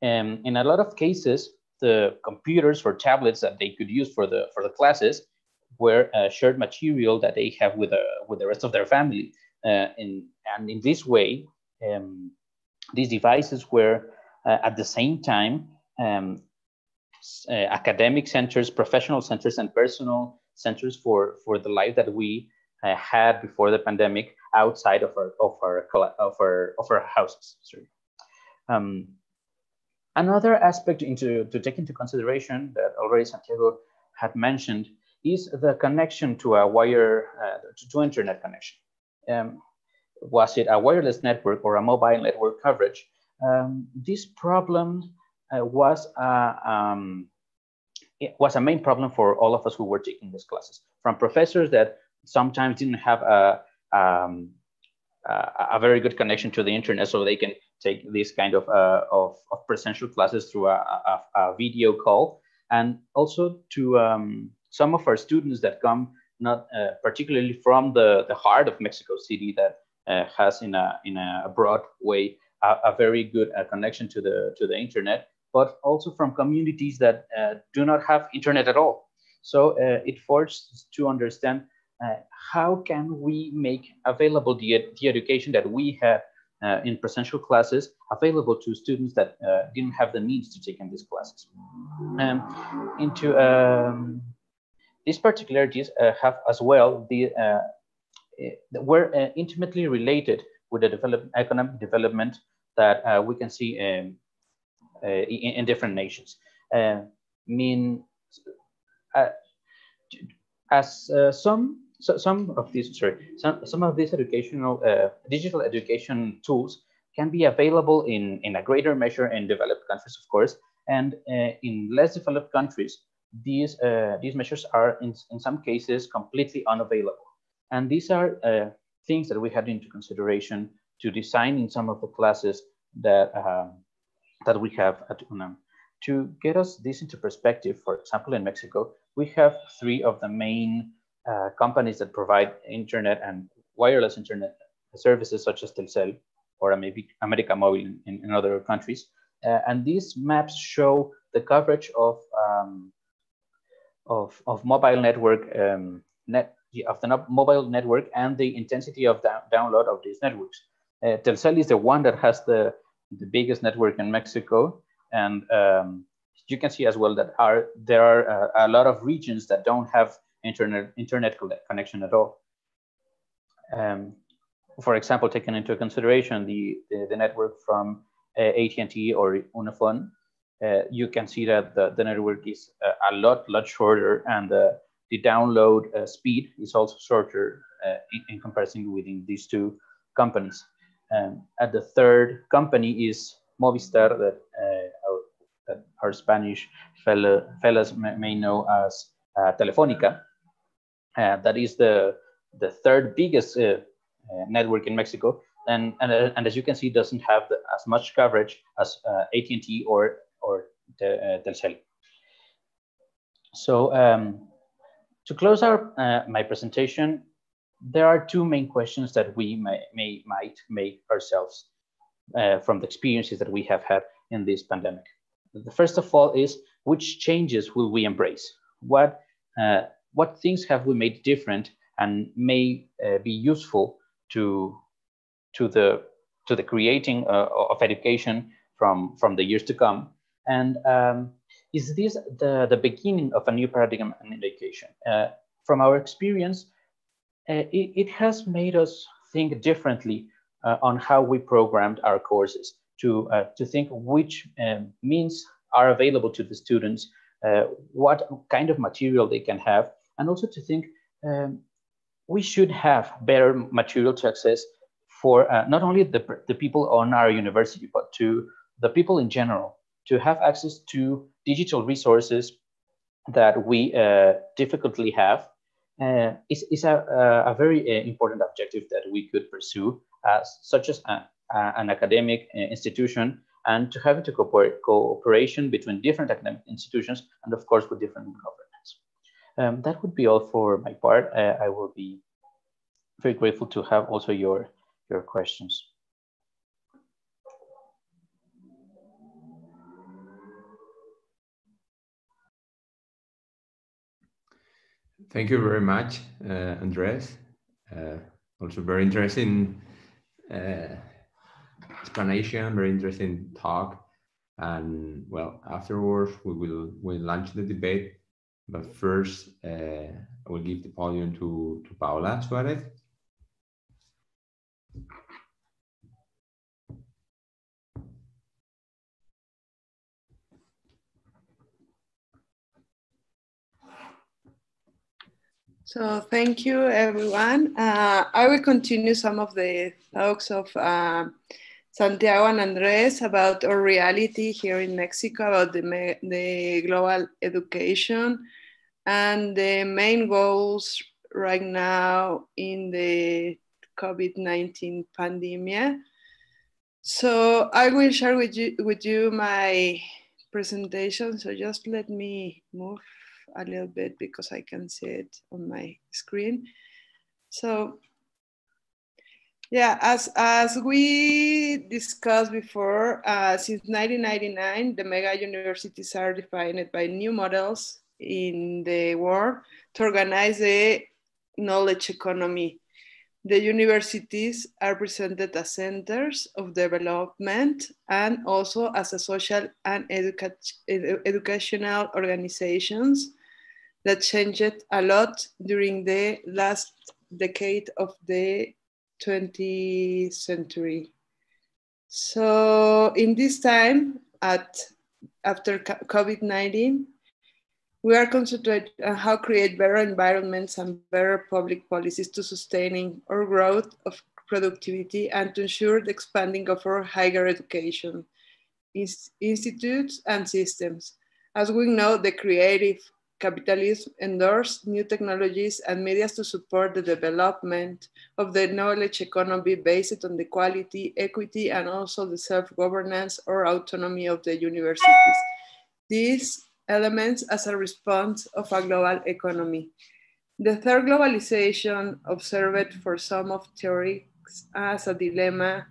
Um, in a lot of cases, the computers or tablets that they could use for the, for the classes were uh, shared material that they have with, uh, with the rest of their family. Uh, in, and in this way, um, these devices were uh, at the same time, um, uh, academic centers, professional centers, and personal centers for, for the life that we uh, had before the pandemic outside of our, of our, of our, of our houses. Sorry. Um, another aspect into, to take into consideration that already Santiago had mentioned is the connection to a wire, uh, to, to, internet connection. Um, was it a wireless network or a mobile network coverage? Um, this problem uh, was, uh, um, was a main problem for all of us who were taking these classes, from professors that sometimes didn't have a, um, a very good connection to the internet so they can take this kind of, uh, of, of, presential classes through a, a, a, video call. And also to um, some of our students that come not uh, particularly from the, the heart of Mexico City that uh, has in a, in a broad way a, a very good uh, connection to the, to the internet, but also from communities that uh, do not have internet at all. So uh, it forces to understand uh, how can we make available the, the education that we have uh, in presential classes available to students that uh, didn't have the means to take in these classes. Um, into um, these particularities uh, have as well the were intimately related with the develop, economic development that we can see um, in, in, different nations. mean, as some so some of these, sorry, some, some of these educational, uh, digital education tools can be available in, in a greater measure in developed countries, of course, and uh, in less developed countries, these, uh, these measures are in, in some cases completely unavailable. And these are uh, things that we had into consideration to design in some of the classes that, um, that we have at UNAM. To get us this into perspective, for example, in Mexico, we have three of the main uh, companies that provide internet and wireless internet services such as Telcel or maybe America Mobile in, in other countries. Uh, and these maps show the coverage of, um, of, of mobile network um, net, of the mobile network and the intensity of da download of these networks. Uh, Telcel is the one that has the, the biggest network in Mexico. And um, you can see as well that are, there are uh, a lot of regions that don't have internet, internet connection at all. Um, for example, taking into consideration the, the, the network from uh, AT&T or Unefon, uh, you can see that the, the network is uh, a lot, lot shorter and the download uh, speed is also shorter uh, in, in, comparison within these two companies. Um, at the third company is Movistar that, uh, that our Spanish fellow, fellows may, may know as Telefonica. Uh, that is the the third biggest uh, uh, network in Mexico, and and, and as you can see, doesn't have the, as much coverage as AT&T or or the, Telcel. So um, to close our my presentation, there are two main questions that we may, may might make ourselves uh, from the experiences that we have had in this pandemic. The first of all is which changes will we embrace? What uh, what things have we made different and may uh, be useful to to the to the creating uh, of education from from the years to come and um, is this the the beginning of a new paradigm in education uh, from our experience uh, it, it, has made us think differently uh, on how we programmed our courses to uh, to think which um, means are available to the students what kind of material they can have and also to think um, we should have better material to access for uh, not only the, the people on our university, but to the people in general, to have access to digital resources that we uh, difficultly have uh, is, is a, a very uh, important objective that we could pursue as such as a, a, an academic uh, institution and to have to cooperate, cooperation between different academic institutions and of course with different governments. Um, that would be all for my part. Uh, I will be very grateful to have also your, your questions. Thank you very much, uh, Andres. Uh, also very interesting uh, explanation, very interesting talk. And well, afterwards we will we'll launch the debate but first, uh, I will give the podium to, to Paola Suarez. So thank you, everyone. Uh, I will continue some of the talks of uh, Santiago and Andres about our reality here in Mexico, about the, the global education and the main goals right now in the COVID-19 pandemic. So I will share with you, with you my presentation. So just let me move a little bit because I can see it on my screen. So yeah, as, as we discussed before, uh, since 1999, the mega universities are defined by new models in the world to organize the knowledge economy the universities are presented as centers of development and also as a social and educa edu educational organizations that changed a lot during the last decade of the 20th century. So in this time, at after COVID-19, we are concentrating on how create better environments and better public policies to sustaining our growth of productivity and to ensure the expanding of our higher education institutes and systems. As we know, the creative capitalism endorsed new technologies and media to support the development of the knowledge economy based on the quality, equity, and also the self-governance or autonomy of the universities. These elements as a response of a global economy. The third globalization observed for some of theorists as a dilemma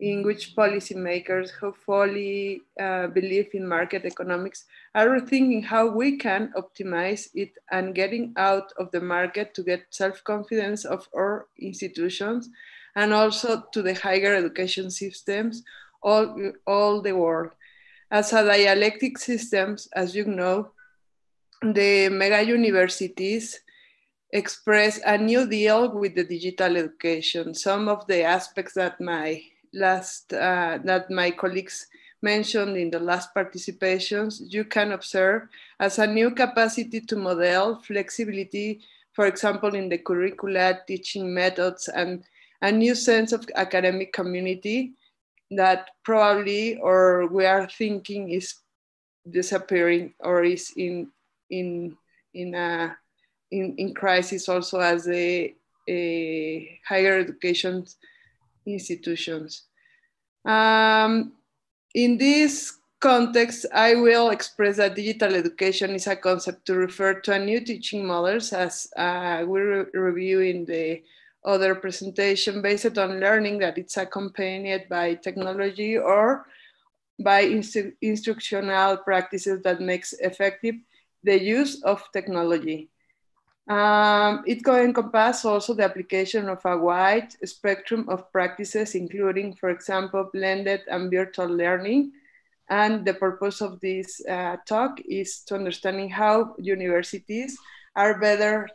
in which policymakers who fully uh, believe in market economics are rethinking how we can optimize it and getting out of the market to get self-confidence of our institutions and also to the higher education systems all, all the world. As a dialectic systems, as you know, the mega universities express a new deal with the digital education. Some of the aspects that my last uh, that my colleagues mentioned in the last participations, you can observe as a new capacity to model flexibility, for example, in the curricula, teaching methods, and a new sense of academic community that probably or we are thinking is disappearing or is in in in a in, in crisis also as a, a higher education institutions. Um, in this context, I will express that digital education is a concept to refer to a new teaching models as uh, we re review in the other presentation based on learning that it's accompanied by technology or by instru instructional practices that makes effective the use of technology. Um, it can encompass also the application of a wide spectrum of practices, including, for example, blended and virtual learning. And the purpose of this uh, talk is to understanding how universities are better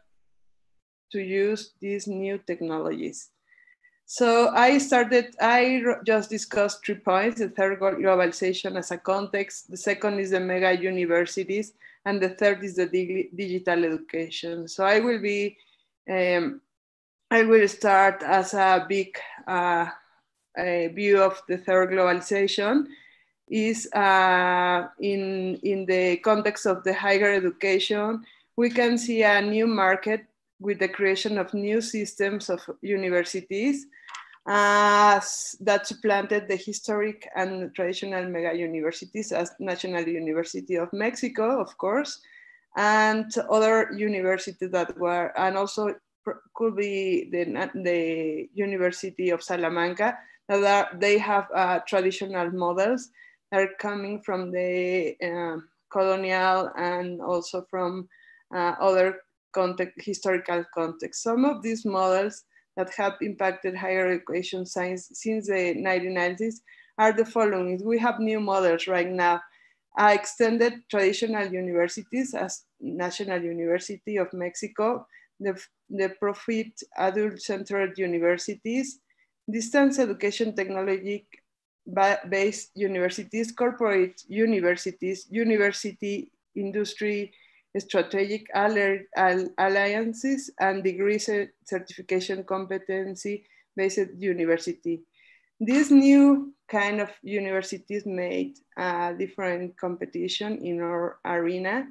to use these new technologies. So I started, I just discussed three points, the third globalization as a context, the second is the mega universities, and the third is the digital education. So I will be, um, I will start as a big uh, a view of the third globalization is uh, in, in the context of the higher education, we can see a new market with the creation of new systems of universities uh, that supplanted the historic and traditional mega universities as National University of Mexico, of course, and other universities that were, and also could be the, the University of Salamanca, that are, they have uh, traditional models that are coming from the uh, colonial and also from uh, other context, historical context. Some of these models that have impacted higher education science since the 1990s are the following. We have new models right now. Uh, extended traditional universities as National University of Mexico, the, the profit adult-centered universities, distance education technology based universities, corporate universities, university industry strategic alliances, and degree certification competency-based university. This new kind of universities made a different competition in our arena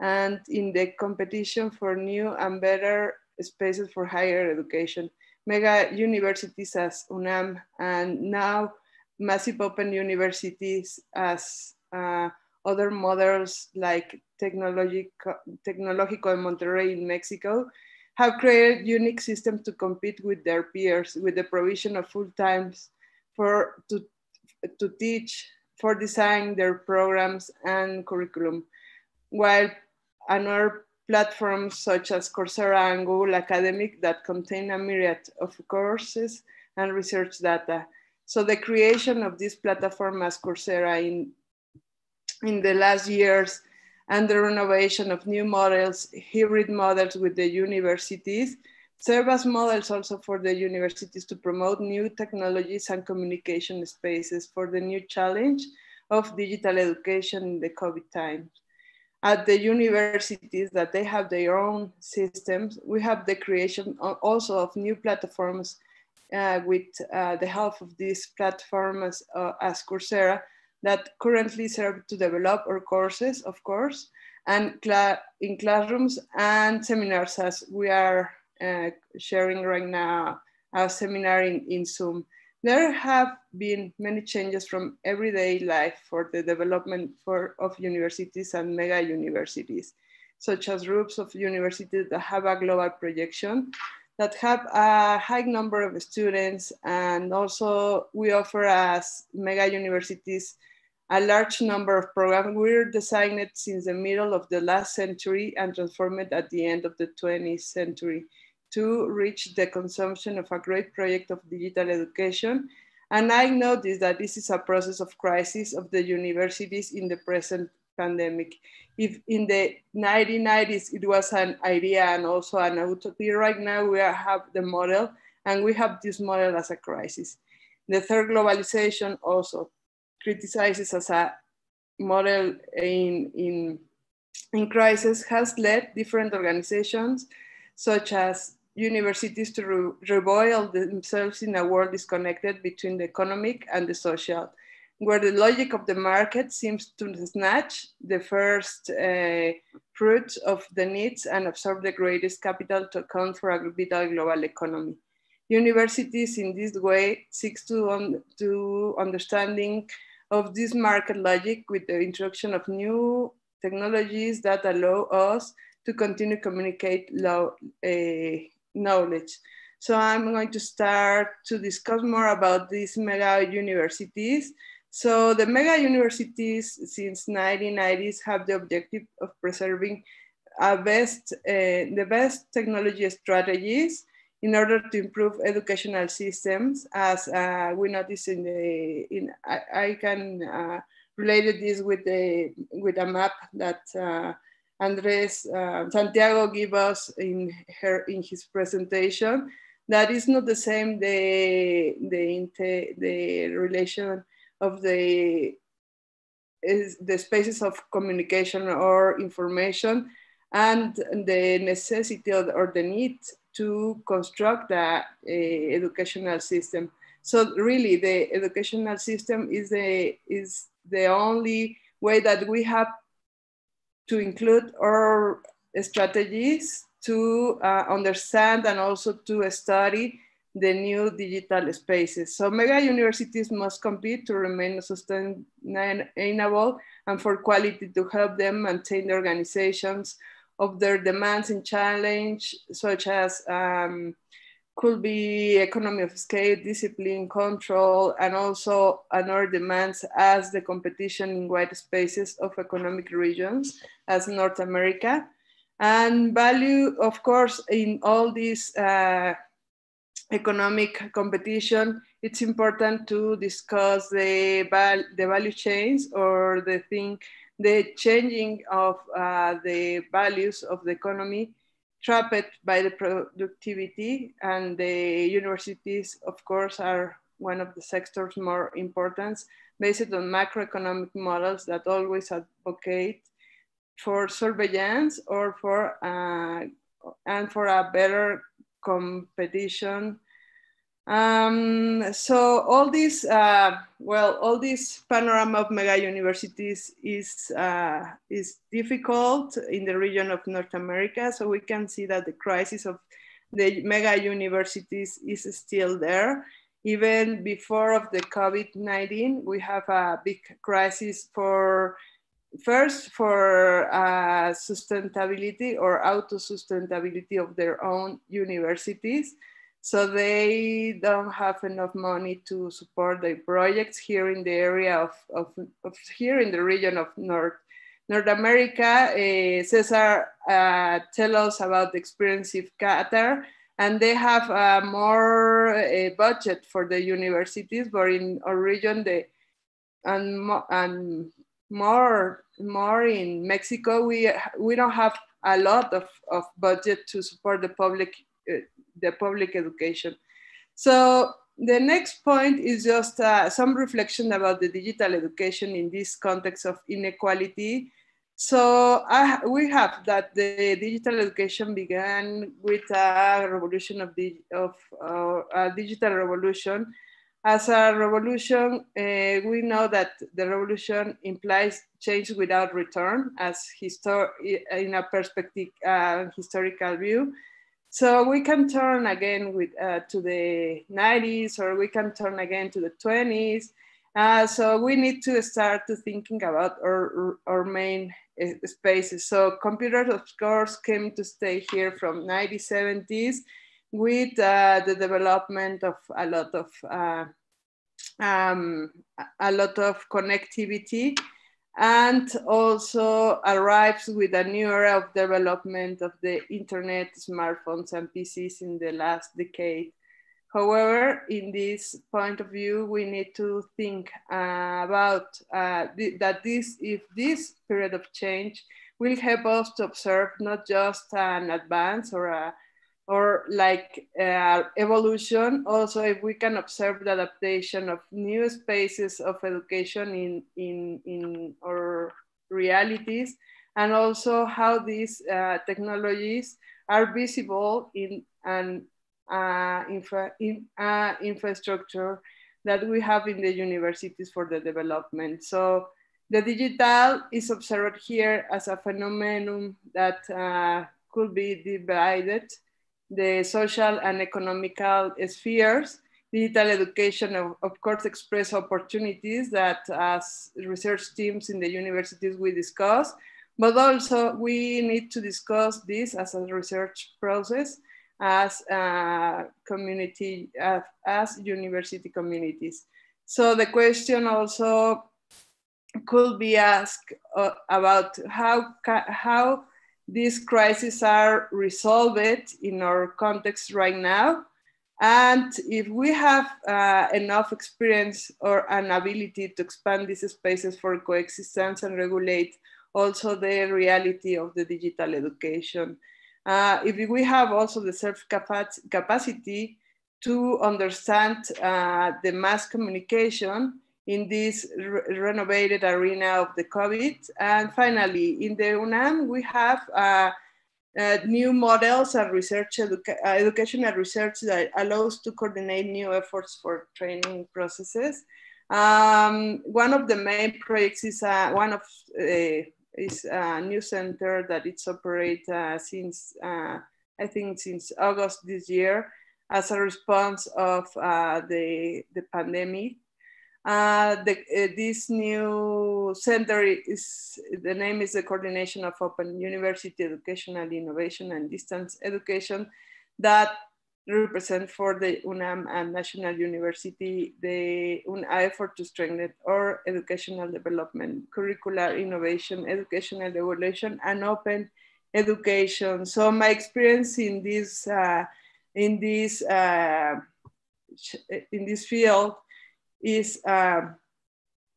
and in the competition for new and better spaces for higher education. Mega universities as UNAM and now massive open universities as uh, other models like Tecnológico, de Monterrey in Mexico have created unique systems to compete with their peers with the provision of full times for to, to teach, for design their programs and curriculum. While another platforms such as Coursera and Google Academic that contain a myriad of courses and research data. So the creation of this platform as Coursera in, in the last years and the renovation of new models, hybrid models with the universities, serve as models also for the universities to promote new technologies and communication spaces for the new challenge of digital education in the COVID times at the universities that they have their own systems. We have the creation also of new platforms uh, with uh, the help of these platforms uh, as Coursera that currently serve to develop our courses, of course, and cl in classrooms and seminars as we are uh, sharing right now, a seminar in, in Zoom. There have been many changes from everyday life for the development for, of universities and mega universities, such as groups of universities that have a global projection, that have a high number of students, and also we offer as mega universities a large number of programs. We're designed since the middle of the last century and transformed at the end of the 20th century to reach the consumption of a great project of digital education. And I noticed that this is a process of crisis of the universities in the present pandemic. If in the 1990s it was an idea and also an utopia, right now we have the model and we have this model as a crisis. The third globalization also criticizes as a model in, in, in crisis has led different organizations such as universities to re themselves in a world disconnected between the economic and the social, where the logic of the market seems to snatch the first uh, fruits of the needs and absorb the greatest capital to account for a vital global economy. Universities in this way seeks to, un to understanding of this market logic with the introduction of new technologies that allow us to continue communicate low, uh, knowledge. So I'm going to start to discuss more about these mega universities. So the mega universities since 1990s have the objective of preserving a best, uh, the best technology strategies in order to improve educational systems as uh, we notice in the, in, I, I can uh, relate this with, the, with a map that uh, Andres uh, Santiago gave us in her in his presentation. That is not the same the the the relation of the is the spaces of communication or information and the necessity or the need to construct the educational system. So really the educational system is the, is the only way that we have to include our strategies to uh, understand and also to study the new digital spaces. So mega universities must compete to remain sustainable and for quality to help them maintain the organizations of their demands and challenge, such as um, could be economy of scale, discipline, control, and also another demands as the competition in wide spaces of economic regions as North America. And value, of course, in all these uh, economic competition, it's important to discuss the, val the value chains or the thing, the changing of uh, the values of the economy trapped by the productivity and the universities, of course, are one of the sectors more important based on macroeconomic models that always advocate for surveillance or for uh, and for a better competition. Um, so all this, uh, well, all this panorama of mega universities is uh, is difficult in the region of North America. So we can see that the crisis of the mega universities is still there. Even before of the COVID-19, we have a big crisis for first for uh, sustainability or auto-sustainability of their own universities. So they don't have enough money to support their projects here in the area of, of, of here in the region of North, North America. Uh, Cesar uh, tell us about the experience of Qatar and they have uh, more uh, budget for the universities, but in our region, they and, and more more in Mexico, we we don't have a lot of, of budget to support the public uh, the public education. So the next point is just uh, some reflection about the digital education in this context of inequality. So I, we have that the digital education began with a revolution of the of uh, a digital revolution as a revolution, uh, we know that the revolution implies change without return as histor- in a perspective, uh, historical view. So we can turn again with, uh, to the 90s or we can turn again to the 20s. Uh, so we need to start to thinking about our, our main uh, spaces. So computers, of course, came to stay here from 1970s with uh, the development of a lot of uh, um, a lot of connectivity and also arrives with a new era of development of the internet, smartphones and PCs in the last decade. However, in this point of view, we need to think uh, about uh, th that this, if this period of change will help us to observe not just an advance or a or like uh, evolution, also if we can observe the adaptation of new spaces of education in, in, in our realities, and also how these uh, technologies are visible in an uh, infra, in, uh, infrastructure that we have in the universities for the development. So the digital is observed here as a phenomenon that uh, could be divided the social and economical spheres. Digital education, of, of course, express opportunities that as research teams in the universities we discuss, but also we need to discuss this as a research process as a community, as university communities. So the question also could be asked uh, about how, how these crises are resolved in our context right now. And if we have uh, enough experience or an ability to expand these spaces for coexistence and regulate also the reality of the digital education. Uh, if we have also the self capacity to understand uh, the mass communication in this re renovated arena of the COVID. And finally, in the UNAM, we have uh, uh, new models and research, educa uh, educational research that allows to coordinate new efforts for training processes. Um, one of the main projects is uh, one of uh, is a new center that it's operate uh, since I think since August this year as a response of the the pandemic uh, the, uh, this new center is, the name is the Coordination of Open University Educational Innovation and Distance Education that represent for the UNAM and National University the un effort to strengthen our educational development, curricular innovation, educational evolution, and open education. So my experience in this, uh, in this, uh, in this field is uh,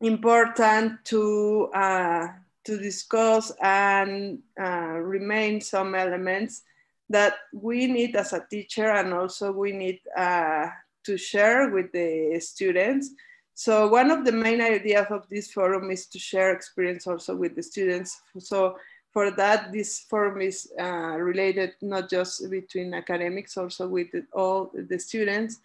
important to, uh, to discuss and uh, remain some elements that we need as a teacher and also we need uh, to share with the students. So one of the main ideas of this forum is to share experience also with the students. So for that, this forum is uh, related not just between academics, also with all the students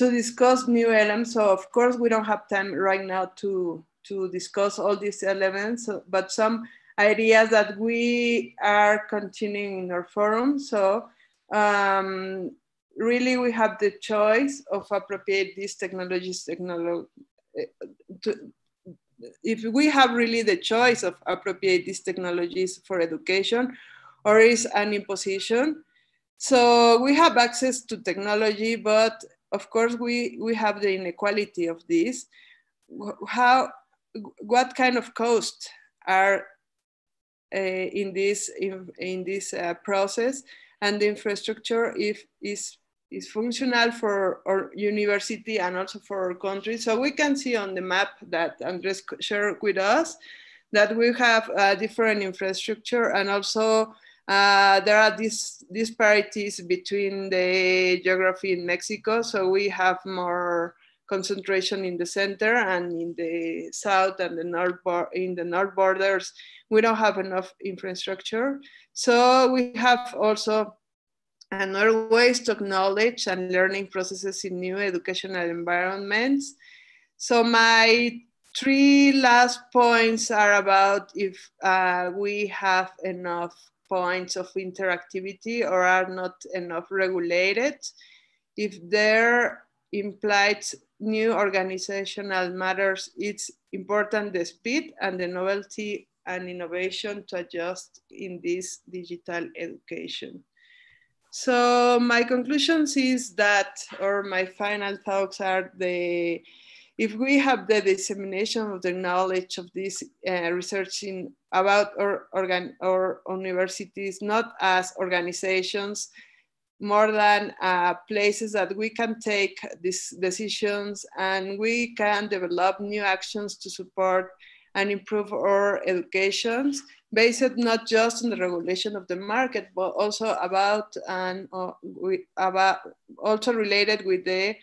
to discuss new elements. So of course, we don't have time right now to, to discuss all these elements, but some ideas that we are continuing in our forum. So um, really we have the choice of appropriate these technologies, technolo to, if we have really the choice of appropriate these technologies for education or is an imposition. So we have access to technology, but of course we, we have the inequality of this. How, what kind of costs are uh, in this, in, in this uh, process and the infrastructure if is is functional for our university and also for our country. So we can see on the map that Andres shared with us that we have different infrastructure and also uh, there are these disparities between the geography in Mexico. So we have more concentration in the center and in the south and the north in the north borders, we don't have enough infrastructure. So we have also another ways to acknowledge and learning processes in new educational environments. So my three last points are about if uh, we have enough points of interactivity or are not enough regulated, if there implied new organizational matters, it's important the speed and the novelty and innovation to adjust in this digital education. So my conclusions is that, or my final thoughts are the, if we have the dissemination of the knowledge of this uh, research in about our organ or universities, not as organizations, more than uh, places that we can take these decisions and we can develop new actions to support and improve our educations based not just on the regulation of the market, but also about and uh, about also related with the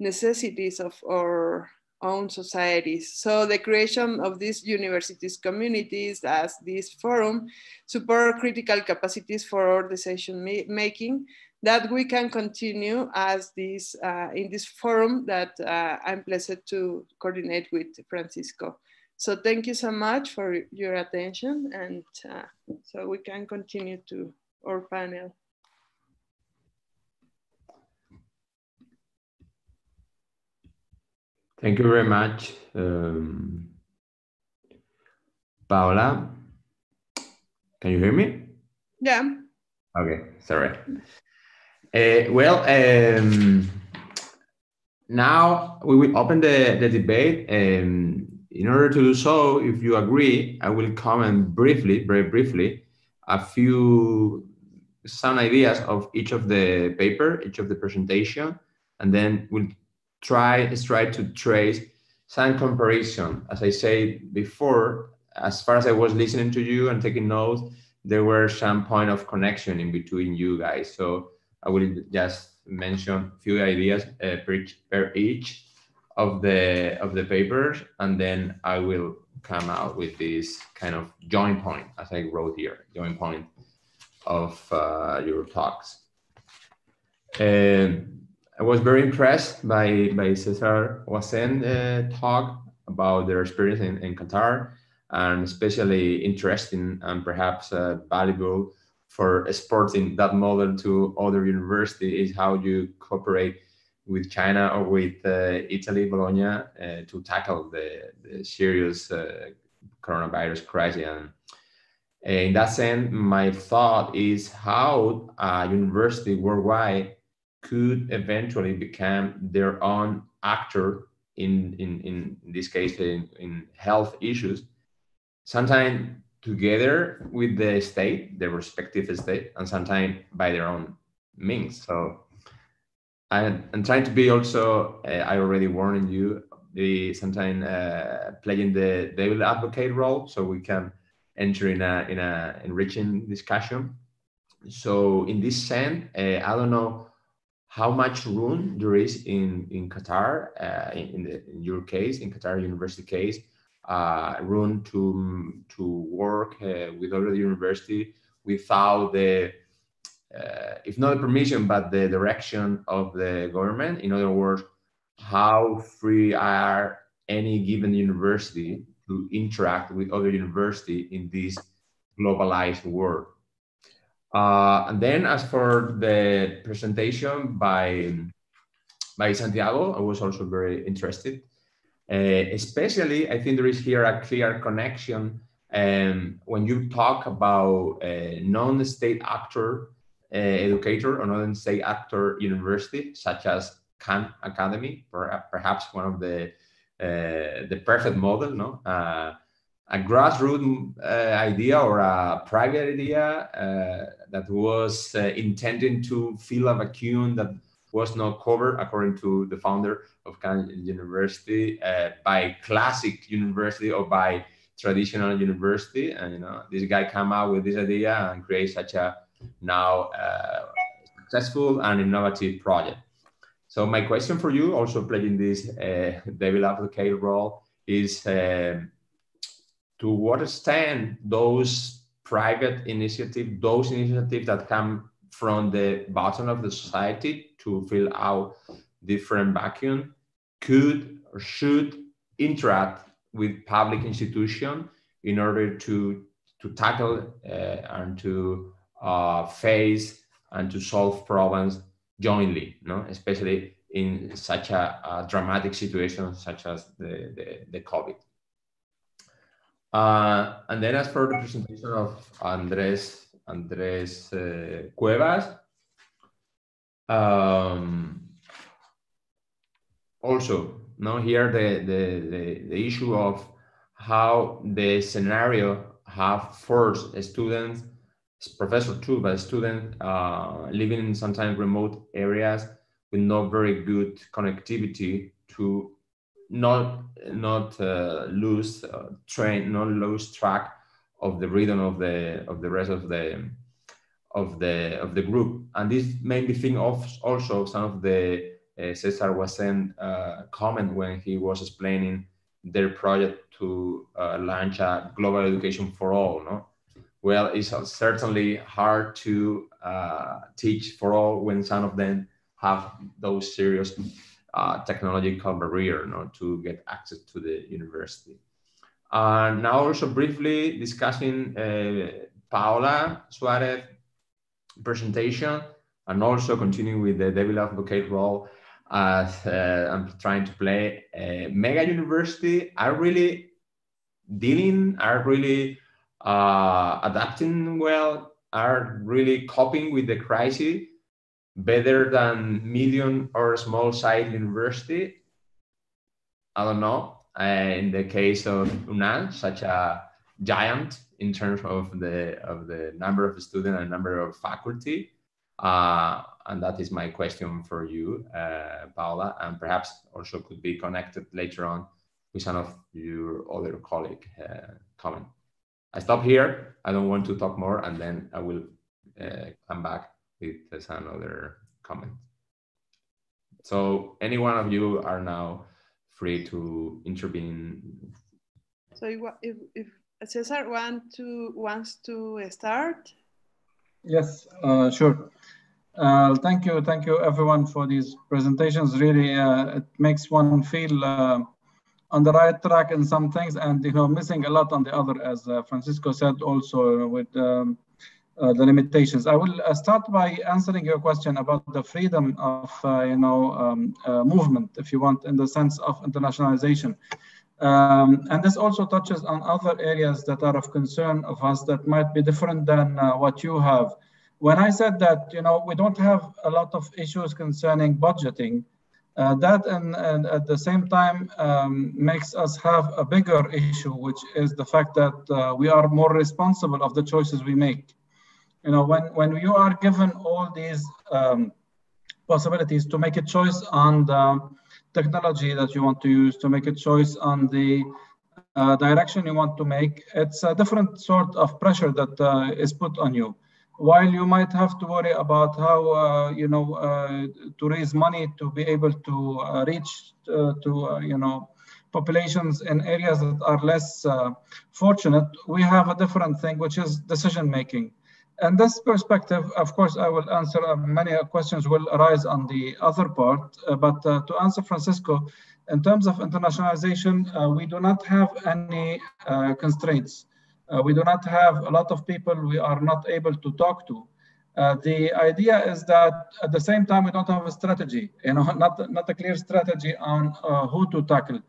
necessities of our own societies. So the creation of these universities communities as this forum support critical capacities for our decision making that we can continue as this uh, in this forum that uh, I'm blessed to coordinate with Francisco. So thank you so much for your attention and uh, so we can continue to our panel. Thank you very much, um, Paola. Can you hear me? Yeah. Okay, sorry. Uh, well, um, now we will open the, the debate. Um, in order to do so, if you agree, I will comment briefly, very briefly, a few some ideas of each of the paper, each of the presentation, and then we'll try try to trace some comparison. As I said before, as far as I was listening to you and taking notes, there were some point of connection in between you guys. So I will just mention a few ideas uh, per, per each of the of the papers and then I will come out with this kind of joint point as I wrote here, joint point of uh, your talks. And I was very impressed by, by Cesar Wasen uh, talk about their experience in, in Qatar and especially interesting and perhaps uh, valuable for exporting that model to other universities, is how you cooperate with China or with uh, Italy, Bologna, uh, to tackle the, the serious uh, coronavirus crisis. And in that sense, my thought is how a university worldwide could eventually become their own actor in, in, in this case, in, in health issues, sometimes together with the state, the respective state, and sometimes by their own means. So and I'm trying to be also, uh, I already warned you, the sometimes uh, playing the devil advocate role so we can enter in a, in a enriching discussion. So in this sense, uh, I don't know how much room there is in, in Qatar, uh, in, in, the, in your case, in Qatar University case, uh, room to to work uh, with other university without the uh, if not the permission but the direction of the government. In other words how free are any given university to interact with other university in this globalized world uh, and then as for the presentation by by santiago i was also very interested uh, especially, I think there is here a clear connection um, when you talk about a non-state actor uh, educator or non-state actor university, such as Khan Academy, perhaps one of the uh, the perfect model, no? A grassroots uh, idea or a private idea uh, that was uh, intended to fill a vacuum that was not covered, according to the founder of Khan University, uh, by classic university or by traditional university. And you know, this guy came out with this idea and created such a now uh, successful and innovative project. So my question for you, also playing this uh, devil advocate role, is uh, to what extent those private initiatives, those initiatives that come from the bottom of the society to fill out different vacuum could or should interact with public institution in order to to tackle uh, and to uh, face and to solve problems jointly, no? especially in such a, a dramatic situation such as the, the, the COVID. Uh, and then as for the presentation of Andres, Andres uh, Cuevas, um, also, now here the, the, the, the, issue of how the scenario have forced students, professor too, but students uh, living in sometimes remote areas with not very good connectivity to not not uh, lose uh, train, not lose track of the rhythm of the of the rest of the of the of the group. And this made me think of also some of the uh, Cesar was uh, comment when he was explaining their project to uh, launch a global education for all. No, well, it's certainly hard to uh, teach for all when some of them have those serious uh, technological barrier no, to get access to the university. Uh, now also briefly discussing Paola Suarez presentation and also continuing with the devil advocate role as uh, I'm trying to play. Uh, mega university are really dealing, are really uh, adapting well, are really coping with the crisis better than medium or small size university. I don't know. Uh, in the case of UNAM, such a giant in terms of the of the number of students and number of faculty. Uh, and that is my question for you, uh, Paula, and perhaps also could be connected later on with some of your other colleague uh, comment. I stop here. I don't want to talk more, and then I will uh, come back with some another comment. So any one of you are now free to intervene. So if, if Cesar want to, wants to start? Yes, uh, sure. Uh, thank you, thank you everyone for these presentations. Really, uh, it makes one feel uh, on the right track in some things and you know missing a lot on the other, as uh, Francisco said also with um, uh, the limitations. I will uh, start by answering your question about the freedom of you know um, movement, if you want, in the sense of internationalization. Um, and this also touches on other areas that are of concern of us that might be different than what you have when I said that, you know, we don't have a lot of issues concerning budgeting, uh, that and, and, at the same time um, makes us have a bigger issue, which is the fact that uh, we are more responsible of the choices we make. You know, when, when you are given all these um, possibilities to make a choice on the technology that you want to use, to make a choice on the uh, direction you want to make, it's a different sort of pressure that uh, is put on you while you might have to worry about how uh, you know uh, to raise money to be able to uh, reach uh, to you know populations in areas that are less fortunate, we have a different thing, which is decision making. And this perspective, of course, I will answer uh, many questions will arise on the other part. Uh, but uh, to answer Francisco, in terms of internationalization, we do not have any constraints. we do not have a lot of people we are not able to talk to. Uh, the idea is that at the same time we don't have a strategy, you know, not not a clear strategy on uh, who to tackle.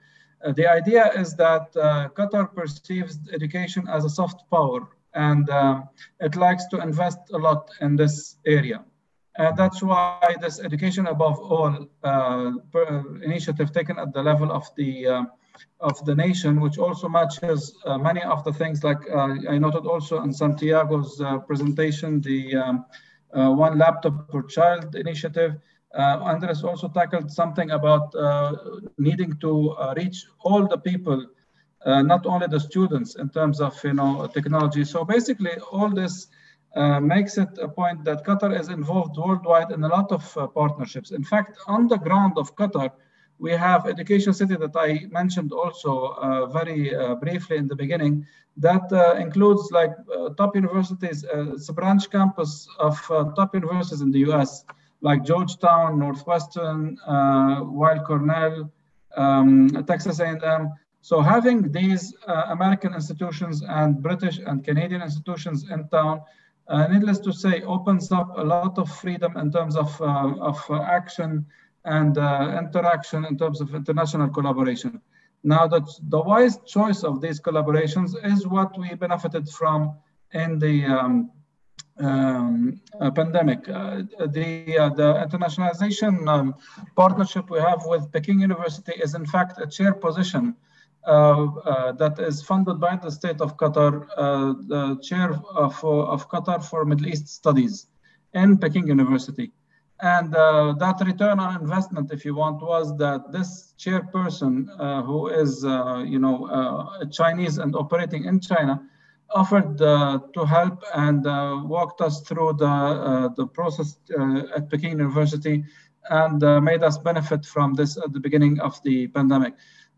Uh, the idea is that Qatar perceives education as a soft power, and um, it likes to invest a lot in this area. And that's why this education above all uh, initiative taken at the level of the uh, of the nation, which also matches uh, many of the things like uh, I noted also in Santiago's uh, presentation, the um, uh, one laptop per child initiative. Andres also tackled something about needing to reach all the people uh, not only the students in terms of you know technology. So basically, all this uh, makes it a point that Qatar is involved worldwide in a lot of uh, partnerships. In fact, on the ground of Qatar, we have Education City that I mentioned also uh, very uh, briefly in the beginning. That uh, includes like top universities. it's a branch campus of top universities in the U.S. like Georgetown, Northwestern, Weill Cornell, um, Texas A&M. So having these uh, American institutions and British and Canadian institutions in town, uh, needless to say, opens up a lot of freedom in terms of, uh, of action and uh, interaction in terms of international collaboration. Now, the, the wise choice of these collaborations is what we benefited from in the um, um, uh, pandemic. Uh, the, uh, the internationalization um, partnership we have with Peking University is in fact a chair position Uh, uh, that is funded by the state of Qatar, uh, the chair of, uh, of Qatar for Middle East Studies in Peking University. And uh, that return on investment, if you want, was that this chairperson, uh, who is, uh, you know, Chinese and operating in China, offered to help and walked us through the the process at Peking University, and made us benefit from this at the beginning of the pandemic.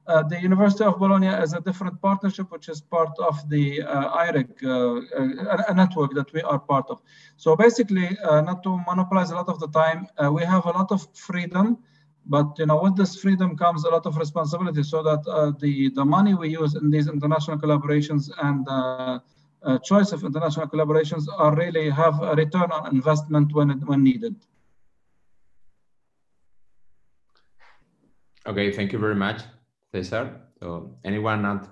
Uh, the University of Bologna is a different partnership, which is part of the uh, IREC, uh, a network that we are part of. So basically, uh, not to monopolize a lot of the time, uh, we have a lot of freedom, but you know, with this freedom comes a lot of responsibility so that uh, the, the money we use in these international collaborations and choice of international collaborations are really have a return on investment when, it, when needed. Okay, thank you very much. Cesar. So anyone not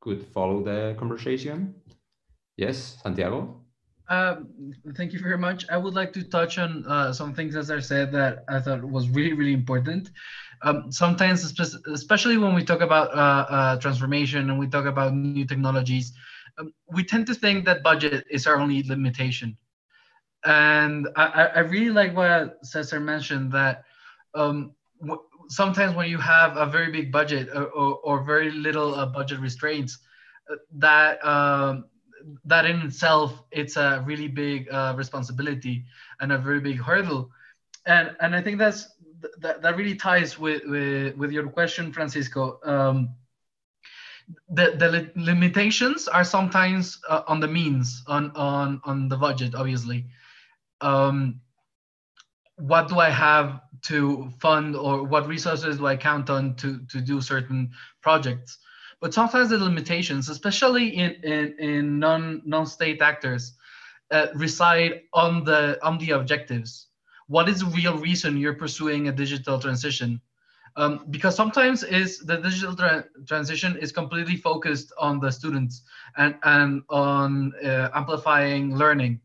could follow the conversation? Yes, Santiago. Uh, thank you very much. I would like to touch on uh, some things, as I said, that I thought was really, really important. Um, sometimes, especially when we talk about uh, uh, transformation and we talk about new technologies, um, we tend to think that budget is our only limitation. And I, I really like what Cesar mentioned that um, sometimes when you have a very big budget or, or, or very little uh, budget restraints, uh, that um, that in itself it's a really big uh, responsibility and a very big hurdle, and and I think that's that, that really ties with, with with your question, Francisco. Um, the the li limitations are sometimes uh, on the means on on on the budget, obviously. Um, what do I have to fund or what resources do I count on to, to do certain projects? But sometimes the limitations, especially in, in, in non, non-state actors, uh, reside on the, on the objectives. What is the real reason you're pursuing a digital transition? Um, because sometimes is the digital tra transition is completely focused on the students and, and on uh, amplifying learning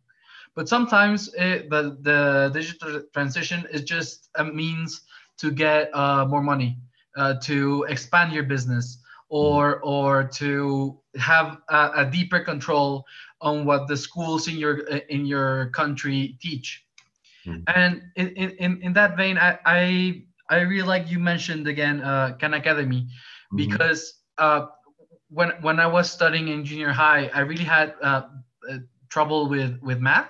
but sometimes it, the, the digital transition is just a means to get uh, more money, uh, to expand your business, or or to have a, a, deeper control on what the schools in your in your country teach. Mm. And in, in, in that vein, I, I, I really like you mentioned again uh, Khan Academy, mm-hmm. because uh, when when I was studying in junior high, I really had uh, uh trouble with with math,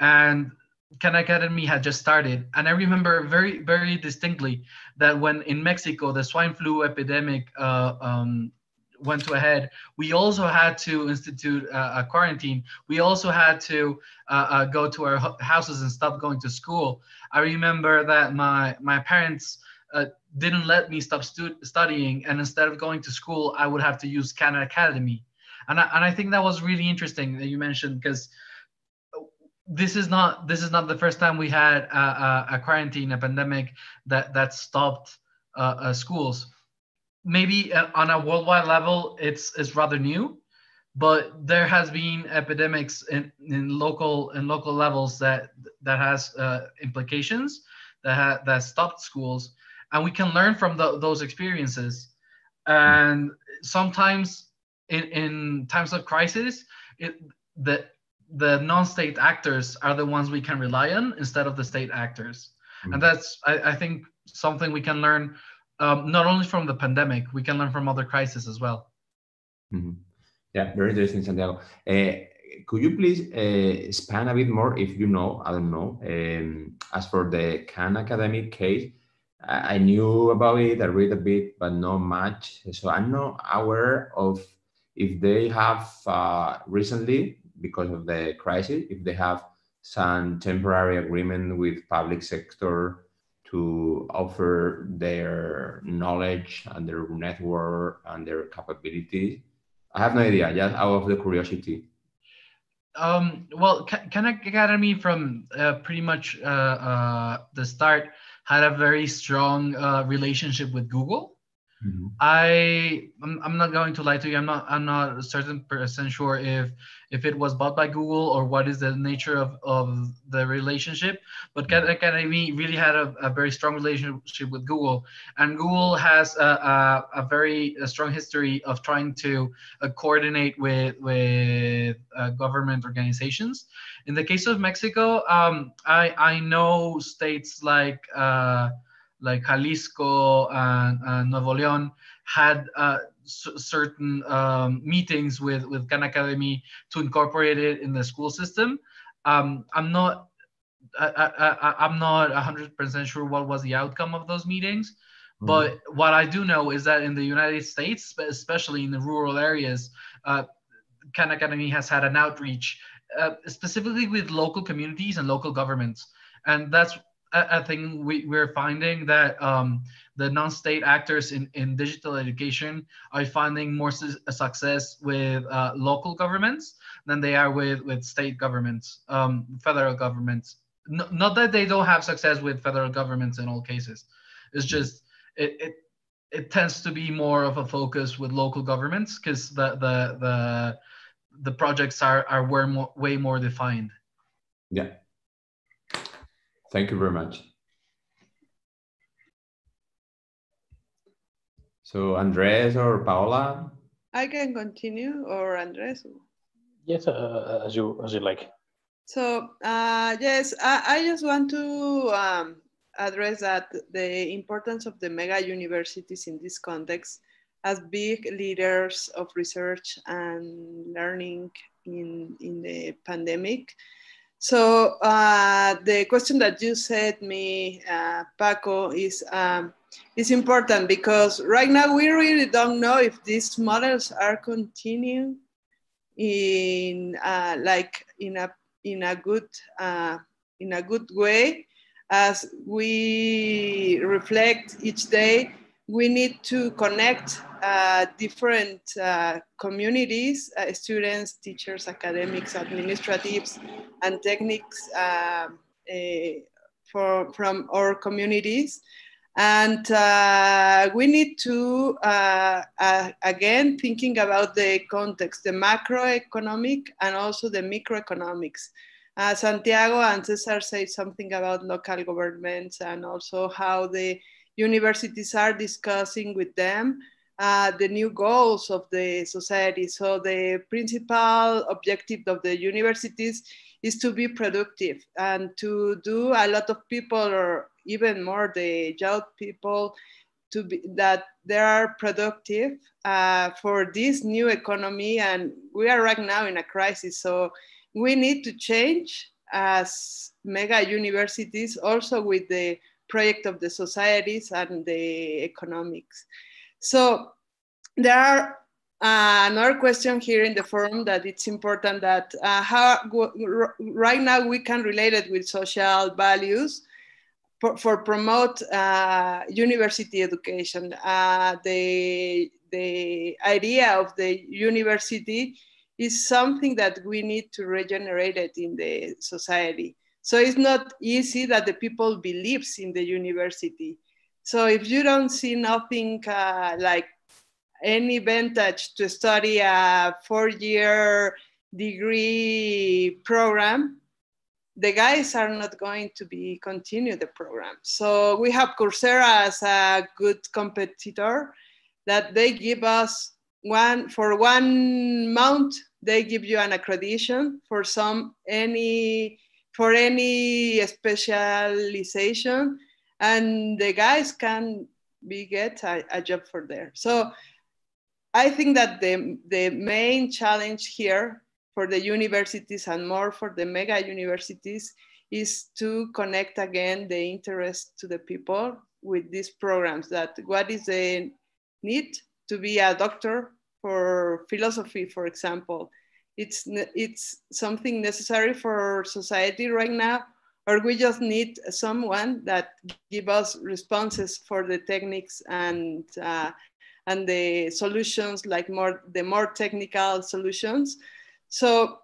and Khan Academy had just started. And I remember very, very distinctly that when in Mexico, the swine flu epidemic uh, um, went to a head, we also had to institute a quarantine. We also had to uh, uh, go to our houses and stop going to school. I remember that my, my parents uh, didn't let me stop stu studying. And instead of going to school, I would have to use Khan Academy. And I, and I think that was really interesting that you mentioned because this is not this is not the first time we had a, a, a quarantine, a pandemic that that stopped uh, uh, schools. Maybe uh, on a worldwide level, it's it's rather new, but there has been epidemics in, in local in local levels that that has uh, implications that ha- that stopped schools, and we can learn from the, those experiences. And sometimes in, in times of crisis, it, the the non-state actors are the ones we can rely on instead of the state actors mm-hmm. and that's I, I, think something we can learn um, not only from the pandemic we can learn from other crises as well mm-hmm. yeah very interesting santiago uh, could you please uh, expand a bit more if you know i don't know um, as for the Khan Academy case I, I knew about it i read a bit but not much so i'm not aware of if they have uh, recently because of the crisis, if they have some temporary agreement with public sector to offer their knowledge and their network and their capabilities. I have no idea, just out of the curiosity. Um, well, Khan Academy from uh, pretty much uh, uh, the start had a very strong uh, relationship with Google. Mm-hmm. I I'm, I'm not going to lie to you. I'm not I'm not certain percent sure if if it was bought by Google or what is the nature of, of the relationship. But Khan Academy really had a, a very strong relationship with Google, and Google has a, a, a very a strong history of trying to uh, coordinate with with uh, government organizations. In the case of Mexico, um, I I know states like. Uh, like Jalisco and, and Nuevo León had uh, certain um, meetings with with Khan Academy to incorporate it in the school system. Um, I'm not I, am not 100% sure what was the outcome of those meetings, mm. but what I do know is that in the United States, especially in the rural areas, uh, Khan Academy has had an outreach uh, specifically with local communities and local governments. And that's I, think we, we're finding that um, the non-state actors in, in digital education are finding more su success with uh, local governments than they are with, with state governments, um, federal governments. No, not that they don't have success with federal governments in all cases. It's just it, it it tends to be more of a focus with local governments because the the the the projects are are way more, way more defined. Yeah. Thank you very much. So Andres or Paola? I can continue or Andres? Yes, uh, as you as you like. So uh, yes, I, I, just want to um, address that the importance of the mega universities in this context as big leaders of research and learning in, in the pandemic. So uh, the question that you said me, uh, Paco, is um, is important because right now we really don't know if these models are continuing in uh, like in a in a good uh, in a good way. As we reflect each day we need to connect uh, different uh, communities, uh, students, teachers, academics, administratives, and techniques um, eh, for, from our communities. And uh, we need to, uh, again, thinking about the context, the macroeconomic and also the microeconomics. Santiago and Cesar said something about local governments and also how the universities are discussing with them uh, the new goals of the society. So the principal objective of the universities is to be productive and to do a lot of people or even more the young people to be that they are productive uh, for this new economy and we are right now in a crisis so we need to change as mega universities, also with the project of the societies and the economics. So there are uh, another question here in the forum that it's important that uh, how right now we can relate it with social values for, for promote uh, university education. Uh, the, the idea of the university is something that we need to regenerate it in the society. So it's not easy that the people believes in the university. So if you don't see nothing uh, like any advantage to study a four-year degree program, the guys are not going to be continue the program. So we have Coursera as a good competitor that they give us one for one month they give you an accreditation for some any for any specialization and the guys can be get a, a job for there. So I think that the, the main challenge here for the universities and more for the mega universities is to connect again the interest to the people with these programs that what is the need to be a doctor for philosophy for example. It's it's something necessary for society right now or we just need someone that give us responses for the techniques and uh, and the solutions like more the more technical solutions. So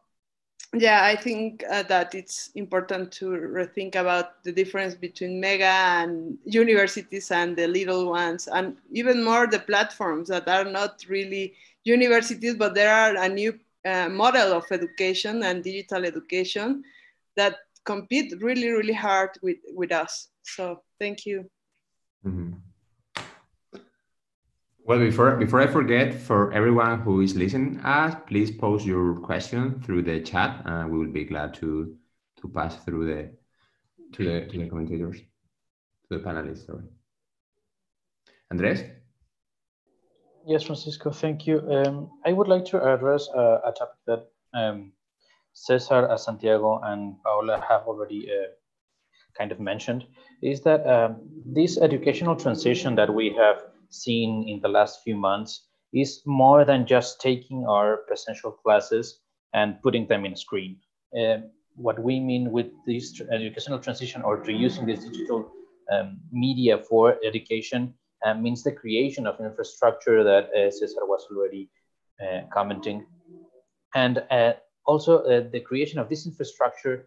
yeah i think uh, that it's important to rethink about the difference between mega and universities and the little ones and even more the platforms that are not really universities but there are a new uh, model of education and digital education that compete really really hard with with us so thank you mm-hmm. Well, before before I forget, for everyone who is listening us, please post your question through the chat, and we will be glad to to pass through the to the to the commentators, to the panelists. Sorry, Andres. Yes, Francisco, thank you. Um, I would like to address uh, a topic that um, Cesar, uh, Santiago, and Paola have already uh, kind of mentioned, is that um, this educational transition that we have seen in the last few months is more than just taking our presential classes and putting them in a screen. Uh, what we mean with this educational transition or to using this digital um, media for education uh, means the creation of infrastructure that uh, Cesar was already uh, commenting. And uh, also uh, the creation of this infrastructure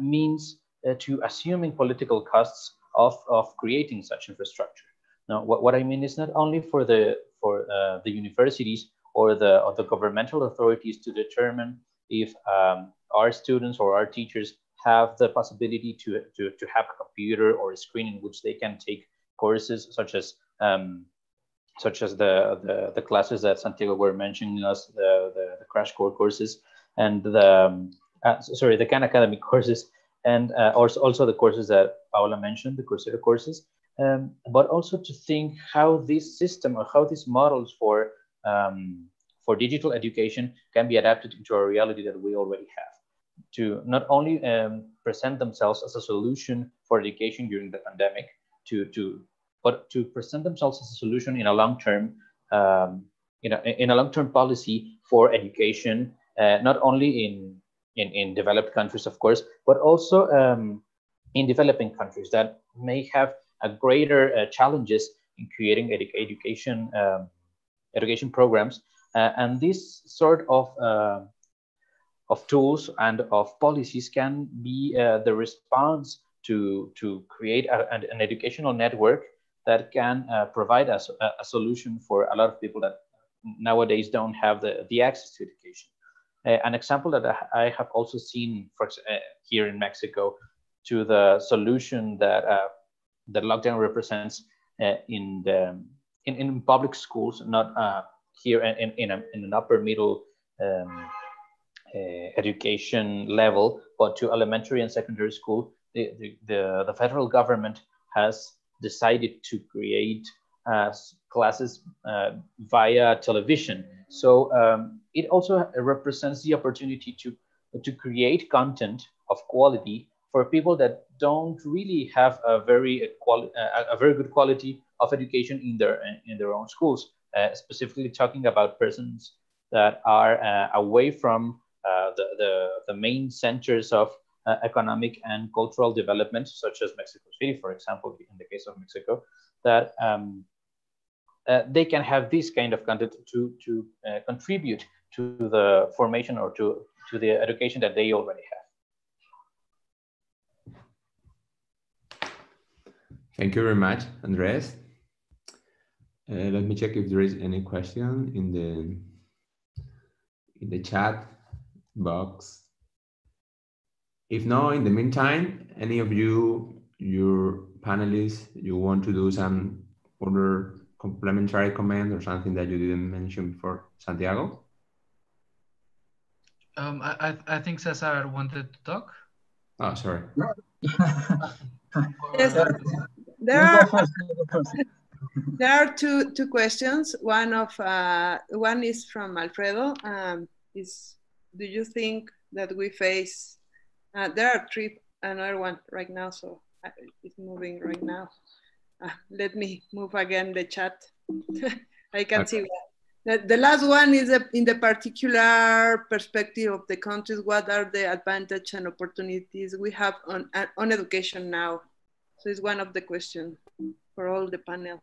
means to assuming political costs of, of creating such infrastructure. Now, what, what I mean is not only for the for uh, the universities or the or the governmental authorities to determine if um, our students or our teachers have the possibility to, to, to have a computer or a screen in which they can take courses such as um, such as the, the, the classes that Santiago were mentioning us, the, the, the crash course courses and the, um, uh, sorry, the Khan Academy courses and uh, also, also the courses that Paola mentioned, the Coursera courses. Um, but also to think how this system or how these models for um, for digital education can be adapted into a reality that we already have to not only um, present themselves as a solution for education during the pandemic to to but to present themselves as a solution in a long term um, you know in a long term policy for education uh, not only in, in in developed countries of course but also um, in developing countries that may have a greater uh, challenges in creating edu education um, education programs. Uh, and this sort of uh, of tools and of policies can be the response to to create a, an educational network that can uh, provide us a, a, solution for a lot of people that nowadays don't have the, the access to education. Uh, an example that I have also seen for, uh, here in Mexico to the solution that that lockdown represents uh, in the in, in public schools, not uh, here in, in, a, in an upper middle um, uh, education level, but to elementary and secondary school, the, the, the, the federal government has decided to create uh, classes uh, via television. So um, it also represents the opportunity to, to create content of quality for people that don't really have a very quali- a very good quality of education in their in their own schools. Uh, specifically talking about persons that are uh, away from uh, the, the, the main centers of uh, economic and cultural development, such as Mexico City, for example, in the case of Mexico, that um, uh, they can have this kind of content to, to uh, contribute to the formation or to, to the education that they already have. Thank you very much, Andres. Uh, let me check if there is any question in the in the chat box. If not, in the meantime, any of you, your panelists, you want to do some other complementary comment or something that you didn't mention before, Santiago? Um, I, I think Cesar wanted to talk. Oh, sorry. yes, there are, there are two two questions. One of uh, one is from Alfredo. Um, is do you think that we face? Uh, there are three. Another one right now, so uh, it's moving right now. Uh, let me move again the chat. I can okay. see that. The, the last one is in the particular perspective of the countries. What are the advantages and opportunities we have on on education now? So it's one of the questions for all the panel.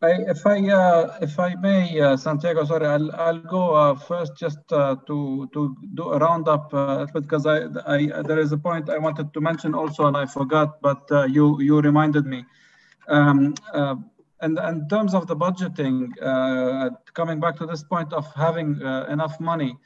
I, if I uh, if I may, uh, Santiago, sorry, I'll I'll go uh, first just uh, to to do a roundup uh, because I I there is a point I wanted to mention also and I forgot, but uh, you you reminded me. Um, and, and in terms of the budgeting, coming back to this point of having enough money,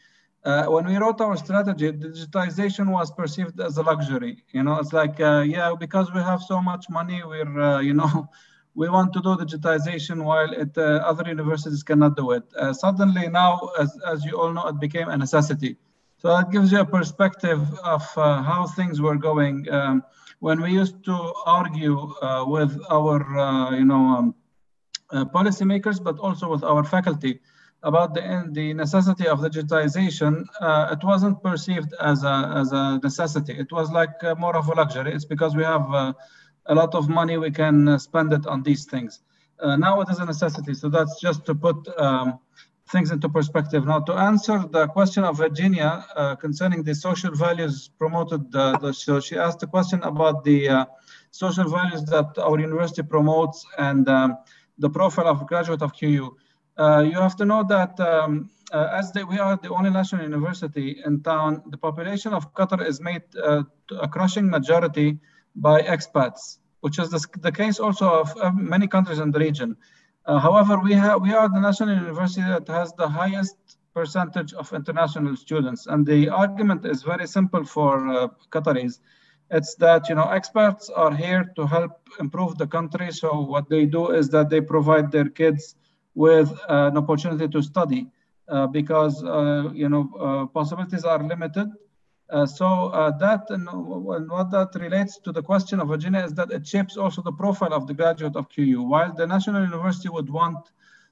when we wrote our strategy, digitization was perceived as a luxury. You know, it's like yeah, because we have so much money, we're you know we want to do digitization while it, uh, other universities cannot do it. Uh, suddenly now, as, as you all know, it became a necessity. So that gives you a perspective of uh, how things were going. Um, when we used to argue uh, with our, uh, you know, um, uh, policymakers, but also with our faculty about the, the necessity of digitization, it wasn't perceived as a, as a necessity. It was like more of a luxury. It's because we have a lot of money, we can uh, spend it on these things. Uh, now it is a necessity. So that's just to put um, things into perspective. Now, to answer the question of Virginia uh, concerning the social values promoted, uh, the, so she asked a question about the uh, social values that our university promotes and um, the profile of graduate of QU. Uh, you have to know that um, as we are the only national university in town, the population of Qatar is made a crushing majority by expats, which is the, the case also of uh, many countries in the region. Uh, however, we have we are the national university that has the highest percentage of international students, and the argument is very simple for uh, Qataris. It's that you know experts are here to help improve the country. So what they do is that they provide their kids with uh, an opportunity to study uh, because uh, you know possibilities are limited uh, so uh, that and, what that relates to the question of Virginia is that it shapes also the profile of the graduate of QU. While the national university would want,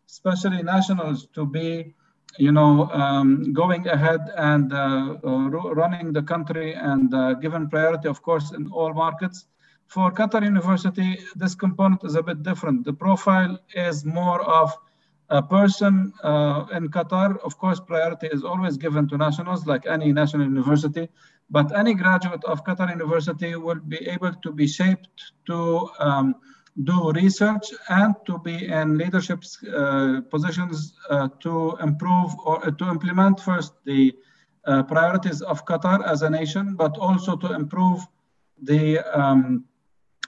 especially nationals, to be, you know, um, going ahead and uh, uh running the country and uh, given priority, of course, in all markets. For Qatar University, this component is a bit different. The profile is more of a person uh, in Qatar, of course, priority is always given to nationals like any national university, but any graduate of Qatar University will be able to be shaped to um, do research and to be in leadership uh, positions uh, to improve or uh, to implement first the uh, priorities of Qatar as a nation, but also to improve the um,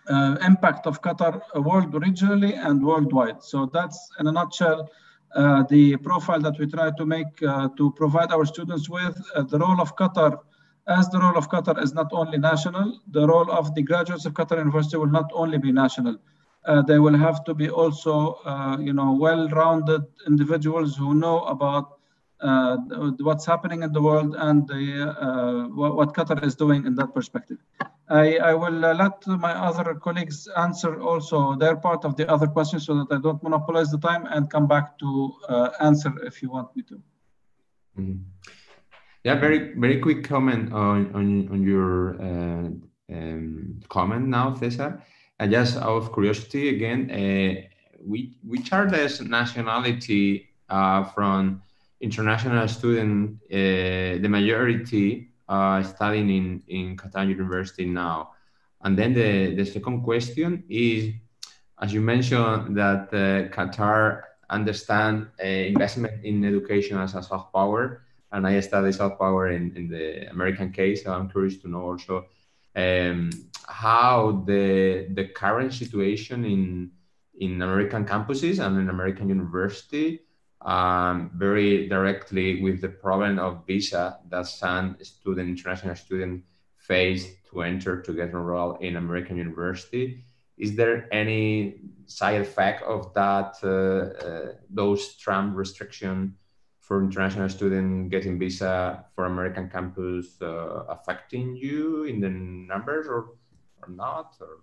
uh, impact of Qatar world regionally and worldwide. So that's in a nutshell uh, the profile that we try to make uh, to provide our students with. Uh, the role of Qatar, as the role of Qatar is not only national, the role of the graduates of Qatar University will not only be national. Uh, they will have to be also, you know, well-rounded individuals who know about uh, what's happening in the world and the, what Qatar is doing in that perspective. I, I will uh, let my other colleagues answer also their part of the other questions so that I don't monopolize the time and come back to uh, answer if you want me to. Mm -hmm. Yeah, very very quick comment on on, on your uh, um, comment now, Cesar. And just out of curiosity, again, uh, which which are the nationality uh, from international student? Uh, the majority are studying in in Qatar University now. And then the the second question is, as you mentioned, that uh, Qatar understand uh, investment in education as a soft power and I study soft power in, in the American case. So I'm curious to know also um, how the the current situation in in American campuses and in American university um, very directly with the problem of visa that some student, international student face to enter to get enrolled in American university. Is there any side effect of that, uh, uh, those Trump restriction for international student getting visa for American campus uh, affecting you in the numbers or, or not? Or?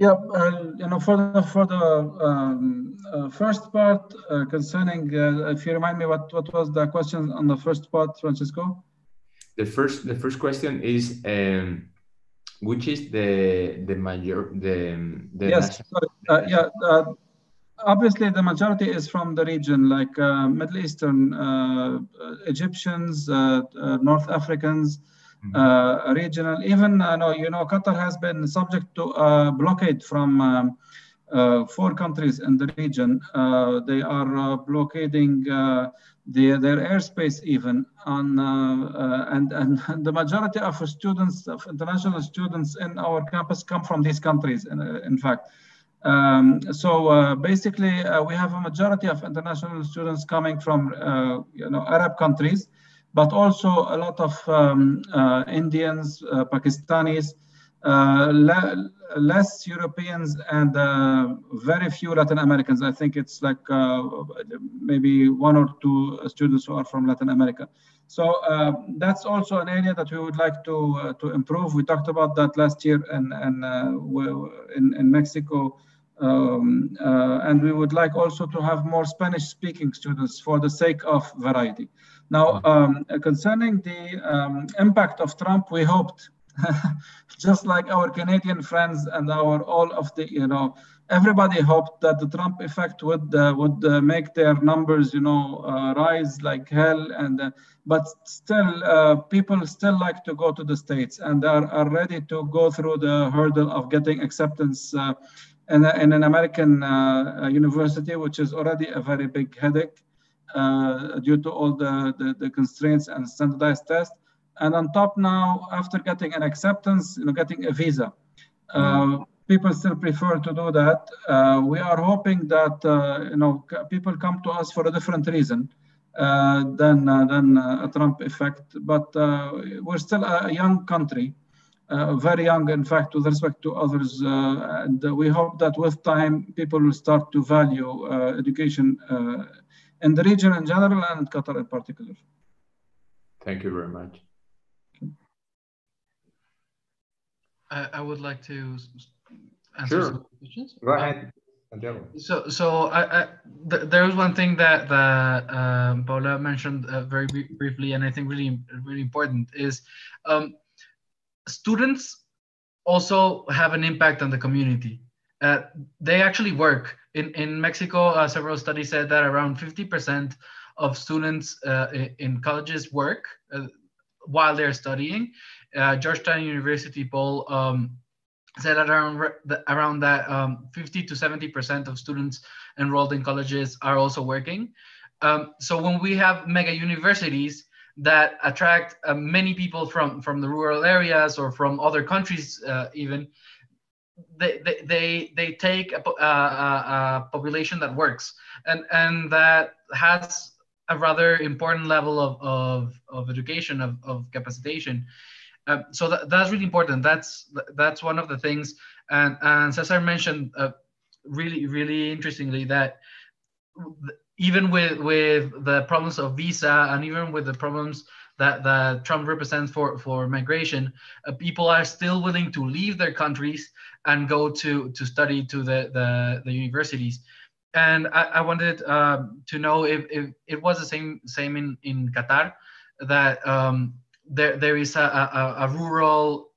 Yeah, uh, you know, for the for the um, uh, first part uh, concerning, uh, if you remind me, what what was the question on the first part, Francisco? The first the first question is, um, which is the the major the the yes, uh, yeah obviously the majority is from the region like uh, middle eastern uh, egyptians uh, uh north africans mm -hmm. regional even know you know qatar has been subject to a blockade from um, uh, four countries in the region. They are blockading the, their airspace even on and and the majority of students of international students in our campus come from these countries in, in fact. Um, so uh, basically, uh, we have a majority of international students coming from uh, you know Arab countries, but also a lot of um, uh, Indians, uh, Pakistanis, uh, le less Europeans, and very few Latin Americans. I think it's like maybe one or two students who are from Latin America. So that's also an area that we would like to to improve. We talked about that last year in, in Mexico. Um, uh, and we would like also to have more Spanish speaking students for the sake of variety. Now, um, concerning the um, impact of Trump, we hoped, just like our Canadian friends and our all of the, you know, everybody hoped that the Trump effect would uh, would uh, make their numbers, you know, uh, rise like hell. And uh, but still, uh, people still like to go to the states and are, are ready to go through the hurdle of getting acceptance in, a, in an American uh, university, which is already a very big headache uh, due to all the, the, the, constraints and standardized tests. And on top now, after getting an acceptance, you know, getting a visa. Mm. People still prefer to do that. we are hoping that you know people come to us for a different reason. Uh, than uh, than uh, a Trump effect. But we're still a young country, uh, very young, in fact, with respect to others. Uh, and we hope that with time, people will start to value uh, education in the region in general and Qatar in particular. Thank you very much. I, I would like to answer sure. some questions. Go ahead. So, so I, I th there was one thing that that um, Paula mentioned uh, very briefly, and I think really, really important is um, students also have an impact on the community. Uh, they actually work. In, in Mexico, uh, several studies said that around 50% of students uh, in colleges work uh, while they're studying. Uh, Georgetown University poll um, said that around, around that um, 50 to 70% of students enrolled in colleges are also working. Um, so when we have mega universities, that attract uh, many people from from the rural areas or from other countries uh, even they, they, they, take a, a, a, population that works and, and that has a rather important level of, of, of education, of, of capacitation. Um, so that, that's really important. That's, that's one of the things. And, and Cesar mentioned uh, really, really interestingly that even with with the problems of visa and even with the problems that that Trump represents for for migration, uh, people are still willing to leave their countries and go to to study to the the, the universities. And I, I wanted uh, to know if, if it was the same same in in Qatar. that um, there there is a, a, a rural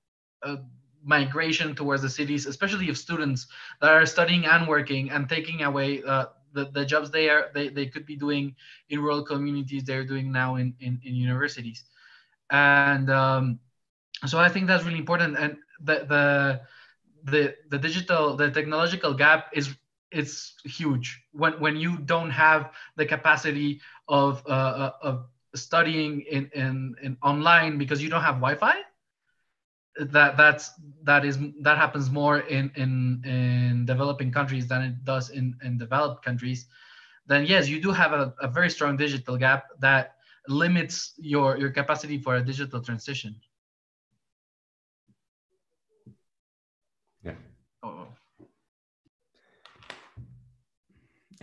uh, migration towards the cities, especially of students that are studying and working and taking away uh, the, the jobs they are they, they could be doing in rural communities they're doing now in, in, in universities and um, so i think that's really important and the, the the the digital the technological gap is it's huge. When when you don't have the capacity of uh, uh of studying in, in in online because you don't have wi-fi that that's that is that happens more in in in developing countries than it does in in developed countries then yes you do have a, a very strong digital gap that limits your your capacity for a digital transition yeah oh.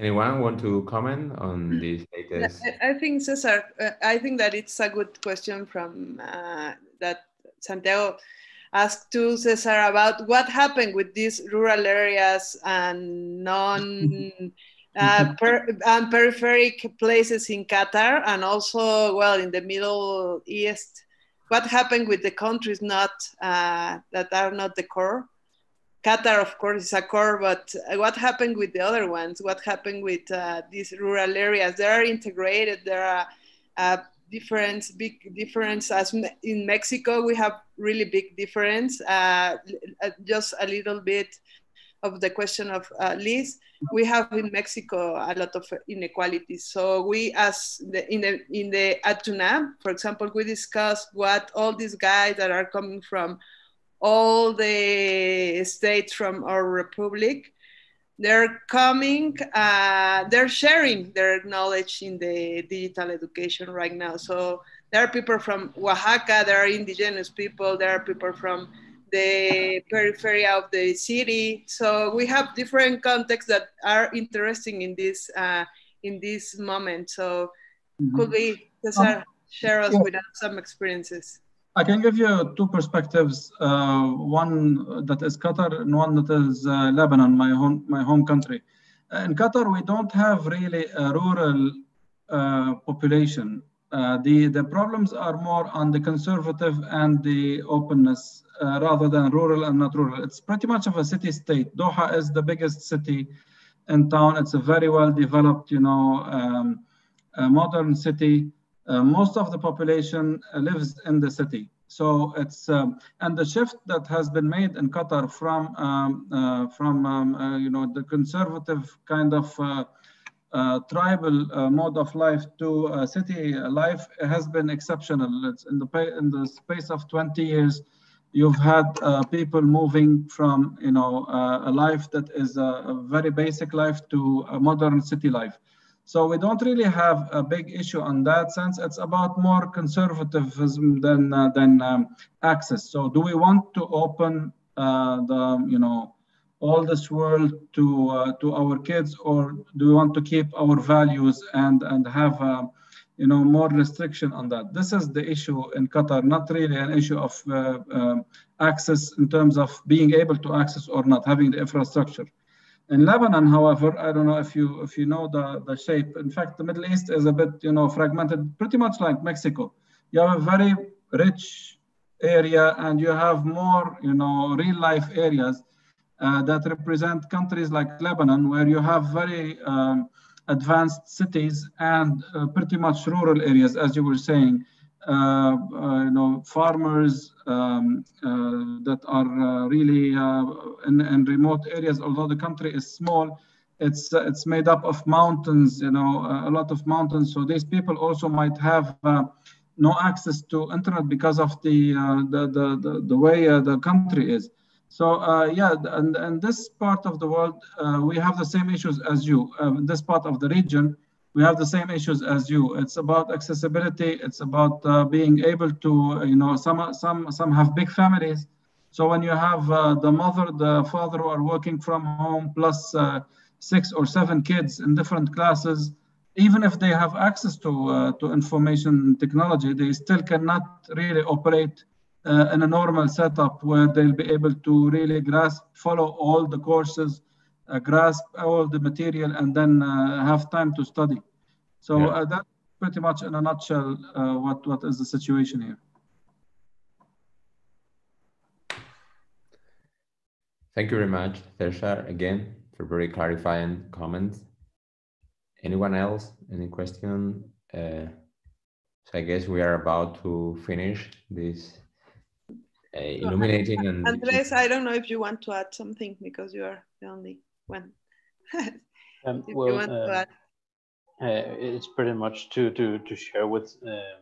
Anyone want to comment on this latest i think cesar uh, i think that it's a good question from uh, that santiago asked to Cesar about what happened with these rural areas and non uh, per, and peripheric places in Qatar and also well in the Middle East. What happened with the countries not uh, that are not the core? Qatar, of course, is a core, but what happened with the other ones? What happened with uh, these rural areas? They are integrated. There are uh, difference, big difference. As in Mexico, we have really big difference. Uh, uh, just a little bit of the question of uh, Liz. We have in Mexico a lot of inequalities. So we, as the, in the in the Atuna, for example, we discussed what all these guys that are coming from all the states from our republic they're coming, uh, they're sharing their knowledge in the digital education right now. So there are people from Oaxaca, there are indigenous people, there are people from the periphery of the city. So we have different contexts that are interesting in this uh, in this moment. So mm-hmm. could we Cesar, share us yeah. with us some experiences? I can give you two perspectives, uh, one that is Qatar and one that is uh, Lebanon, my home, my home country. In Qatar, we don't have really a rural uh, population. Uh, the, the problems are more on the conservative and the openness uh, rather than rural and not rural. It's pretty much of a city state. Doha is the biggest city in town. It's a very well developed, you know, um, modern city. Uh, most of the population uh, lives in the city. So it's um, and the shift that has been made in Qatar from um, uh, from um, uh, you know the conservative kind of uh, uh tribal mode of life to city life has been exceptional. It's in the in the space of 20 years, you've had people moving from you know a life that is a, a very basic life to a modern city life. So we don't really have a big issue on that sense. It's about more conservatism than uh, than um, access. So do we want to open uh, the you know all this world to uh, to our kids, or do we want to keep our values and and have uh, you know more restriction on that? This is the issue in Qatar, not really an issue of uh, um, access in terms of being able to access or not having the infrastructure. In Lebanon, however, I don't know if you if you know the, the shape. In fact, the Middle East is a bit you know fragmented, pretty much like Mexico. You have a very rich area, and you have more you know real life areas uh, that represent countries like Lebanon, where you have very um, advanced cities and uh, pretty much rural areas, as you were saying. Uh, uh, you know, farmers um, uh, that are really in, in remote areas, although the country is small, it's it's made up of mountains you know a lot of mountains. So these people also might have uh, no access to internet because of the uh, the, the, the, the way uh, the country is. So yeah and, and this part of the world we have the same issues as you. This part of the region we have the same issues as you. It's about accessibility. It's about uh, being able to, you know, some some some have big families. So when you have uh, the mother, the father who are working from home, plus uh, six or seven kids in different classes, even if they have access to uh, to information technology, they still cannot really operate uh, in a normal setup where they'll be able to really grasp, follow all the courses uh, grasp all the material and then uh, have time to study. So yeah. Uh, that pretty much in a nutshell uh, what, what is the situation here. Thank you very much, Cesar, again, for very clarifying comments. Anyone else? Any question? Uh, so I guess we are about to finish this uh, illuminating and Andres, I don't know if you want to add something because you are the only one. um, well, uh, uh, it's pretty much to to to share with, um,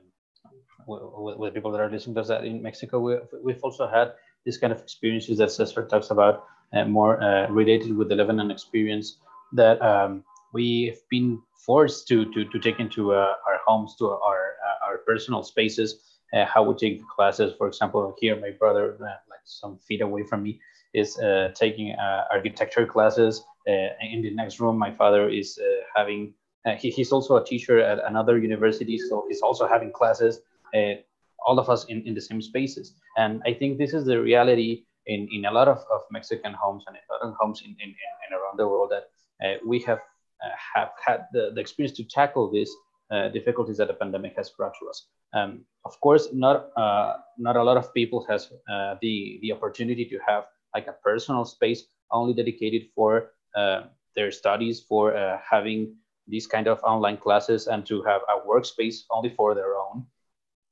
with, with people that are listening to us that in Mexico we, we've also had this kind of experiences that Cesar talks about, uh, more uh, related with the Lebanon experience that um, we've been forced to to to take into uh, our homes to our our personal spaces uh, how we take the classes. For example, here my brother, uh, like some feet away from me, is uh, taking uh, architecture classes. Uh, in the next room, my father is uh, having. He, he's also a teacher at another university, so he's also having classes. all of us in, in the same spaces, and I think this is the reality in, in a lot of, of Mexican homes and in of homes in, in, in around the world that we have have had the, the experience to tackle this uh, difficulties that the pandemic has brought to us. Um, of course, not uh, not a lot of people has uh, the the opportunity to have like a personal space only dedicated for uh, their studies, for uh, having these kind of online classes, and to have a workspace only for their own.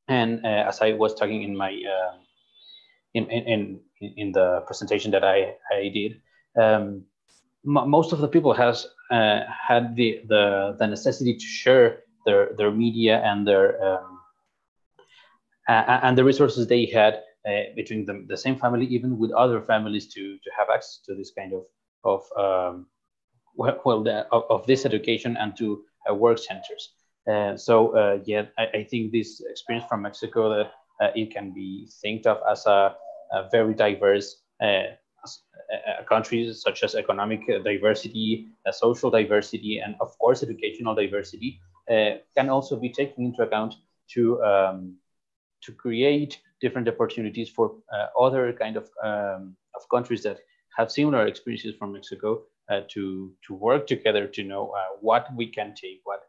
And uh, as I was talking in my in, in in the presentation that I I did. Um, most of the people has had the, the the necessity to share their their media and their um, and the resources they had uh, between them, the same family, even with other families, to to have access to this kind of of um, well, the, of, of, this education and to uh, work centers. Uh, so uh, yeah, I, I, think this experience from Mexico uh, it can be think of as a, a very diverse countries such as economic diversity, social diversity, and of course educational diversity. Uh, can also be taken into account to um, to create different opportunities for uh, other kind of um, of countries that have similar experiences from Mexico uh, to to work together to know what we can take, what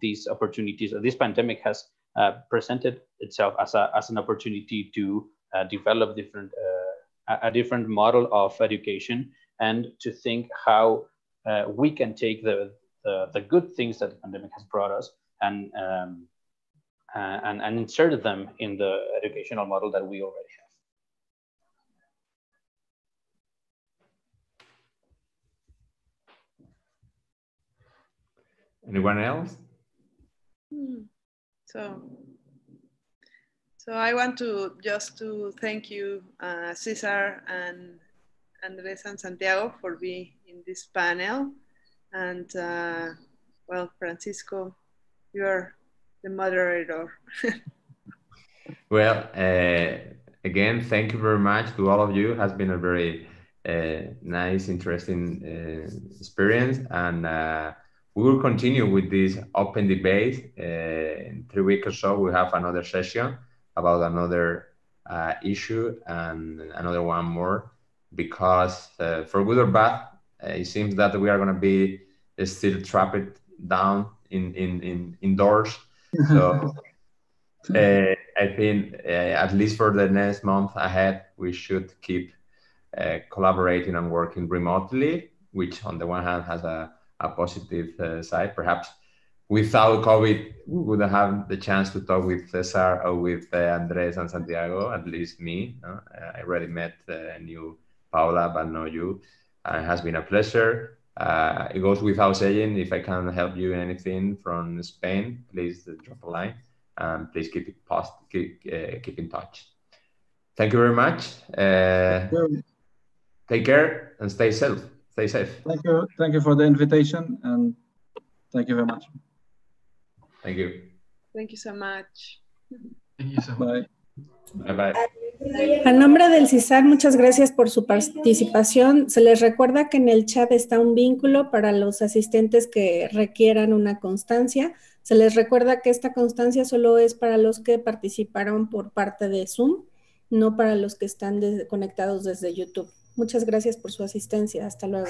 these opportunities, this pandemic has presented itself as, a, as an opportunity to develop different a different model of education and to think how uh, we can take the, the, the good things that the pandemic has brought us and, um, uh, and, and inserted them in the educational model that we already have. Anyone else? Hmm. So, so I want to just to thank you, uh, Cesar and Andres and Santiago for being in this panel. And uh, well, Francisco, you are the moderator. well, uh, again, thank you very much to all of you. It has been a very uh, nice, interesting uh, experience. And uh, we will continue with this open debate. Uh, in three weeks or so, we have another session about another issue and another one more because for good or bad, it seems that we are going to be still trapped down in in, in indoors. So uh, I think uh, at least for the next month ahead, we should keep uh, collaborating and working remotely, which on the one hand has a, a positive uh, side. Perhaps without COVID, we wouldn't have the chance to talk with Cesar or with uh, Andres and Santiago, at least me. I already met uh, new Paula, but not you. it has been a pleasure. Uh, it goes without saying, if I can help you in anything from Spain, please drop a line and please keep it post, keep, uh, keep in touch. Thank you very much. Uh, take care and stay safe. Stay safe. Thank you. Thank you for the invitation and thank you very much. Thank you. Thank you so much. Thank you so much. Bye. Bye bye. A nombre del CISAR, muchas gracias por su participación. Se les recuerda que en el chat está un vínculo para los asistentes que requieran una constancia. Se les recuerda que esta constancia solo es para los que participaron por parte de Zoom, no para los que están conectados desde YouTube. Muchas gracias por su asistencia. Hasta luego.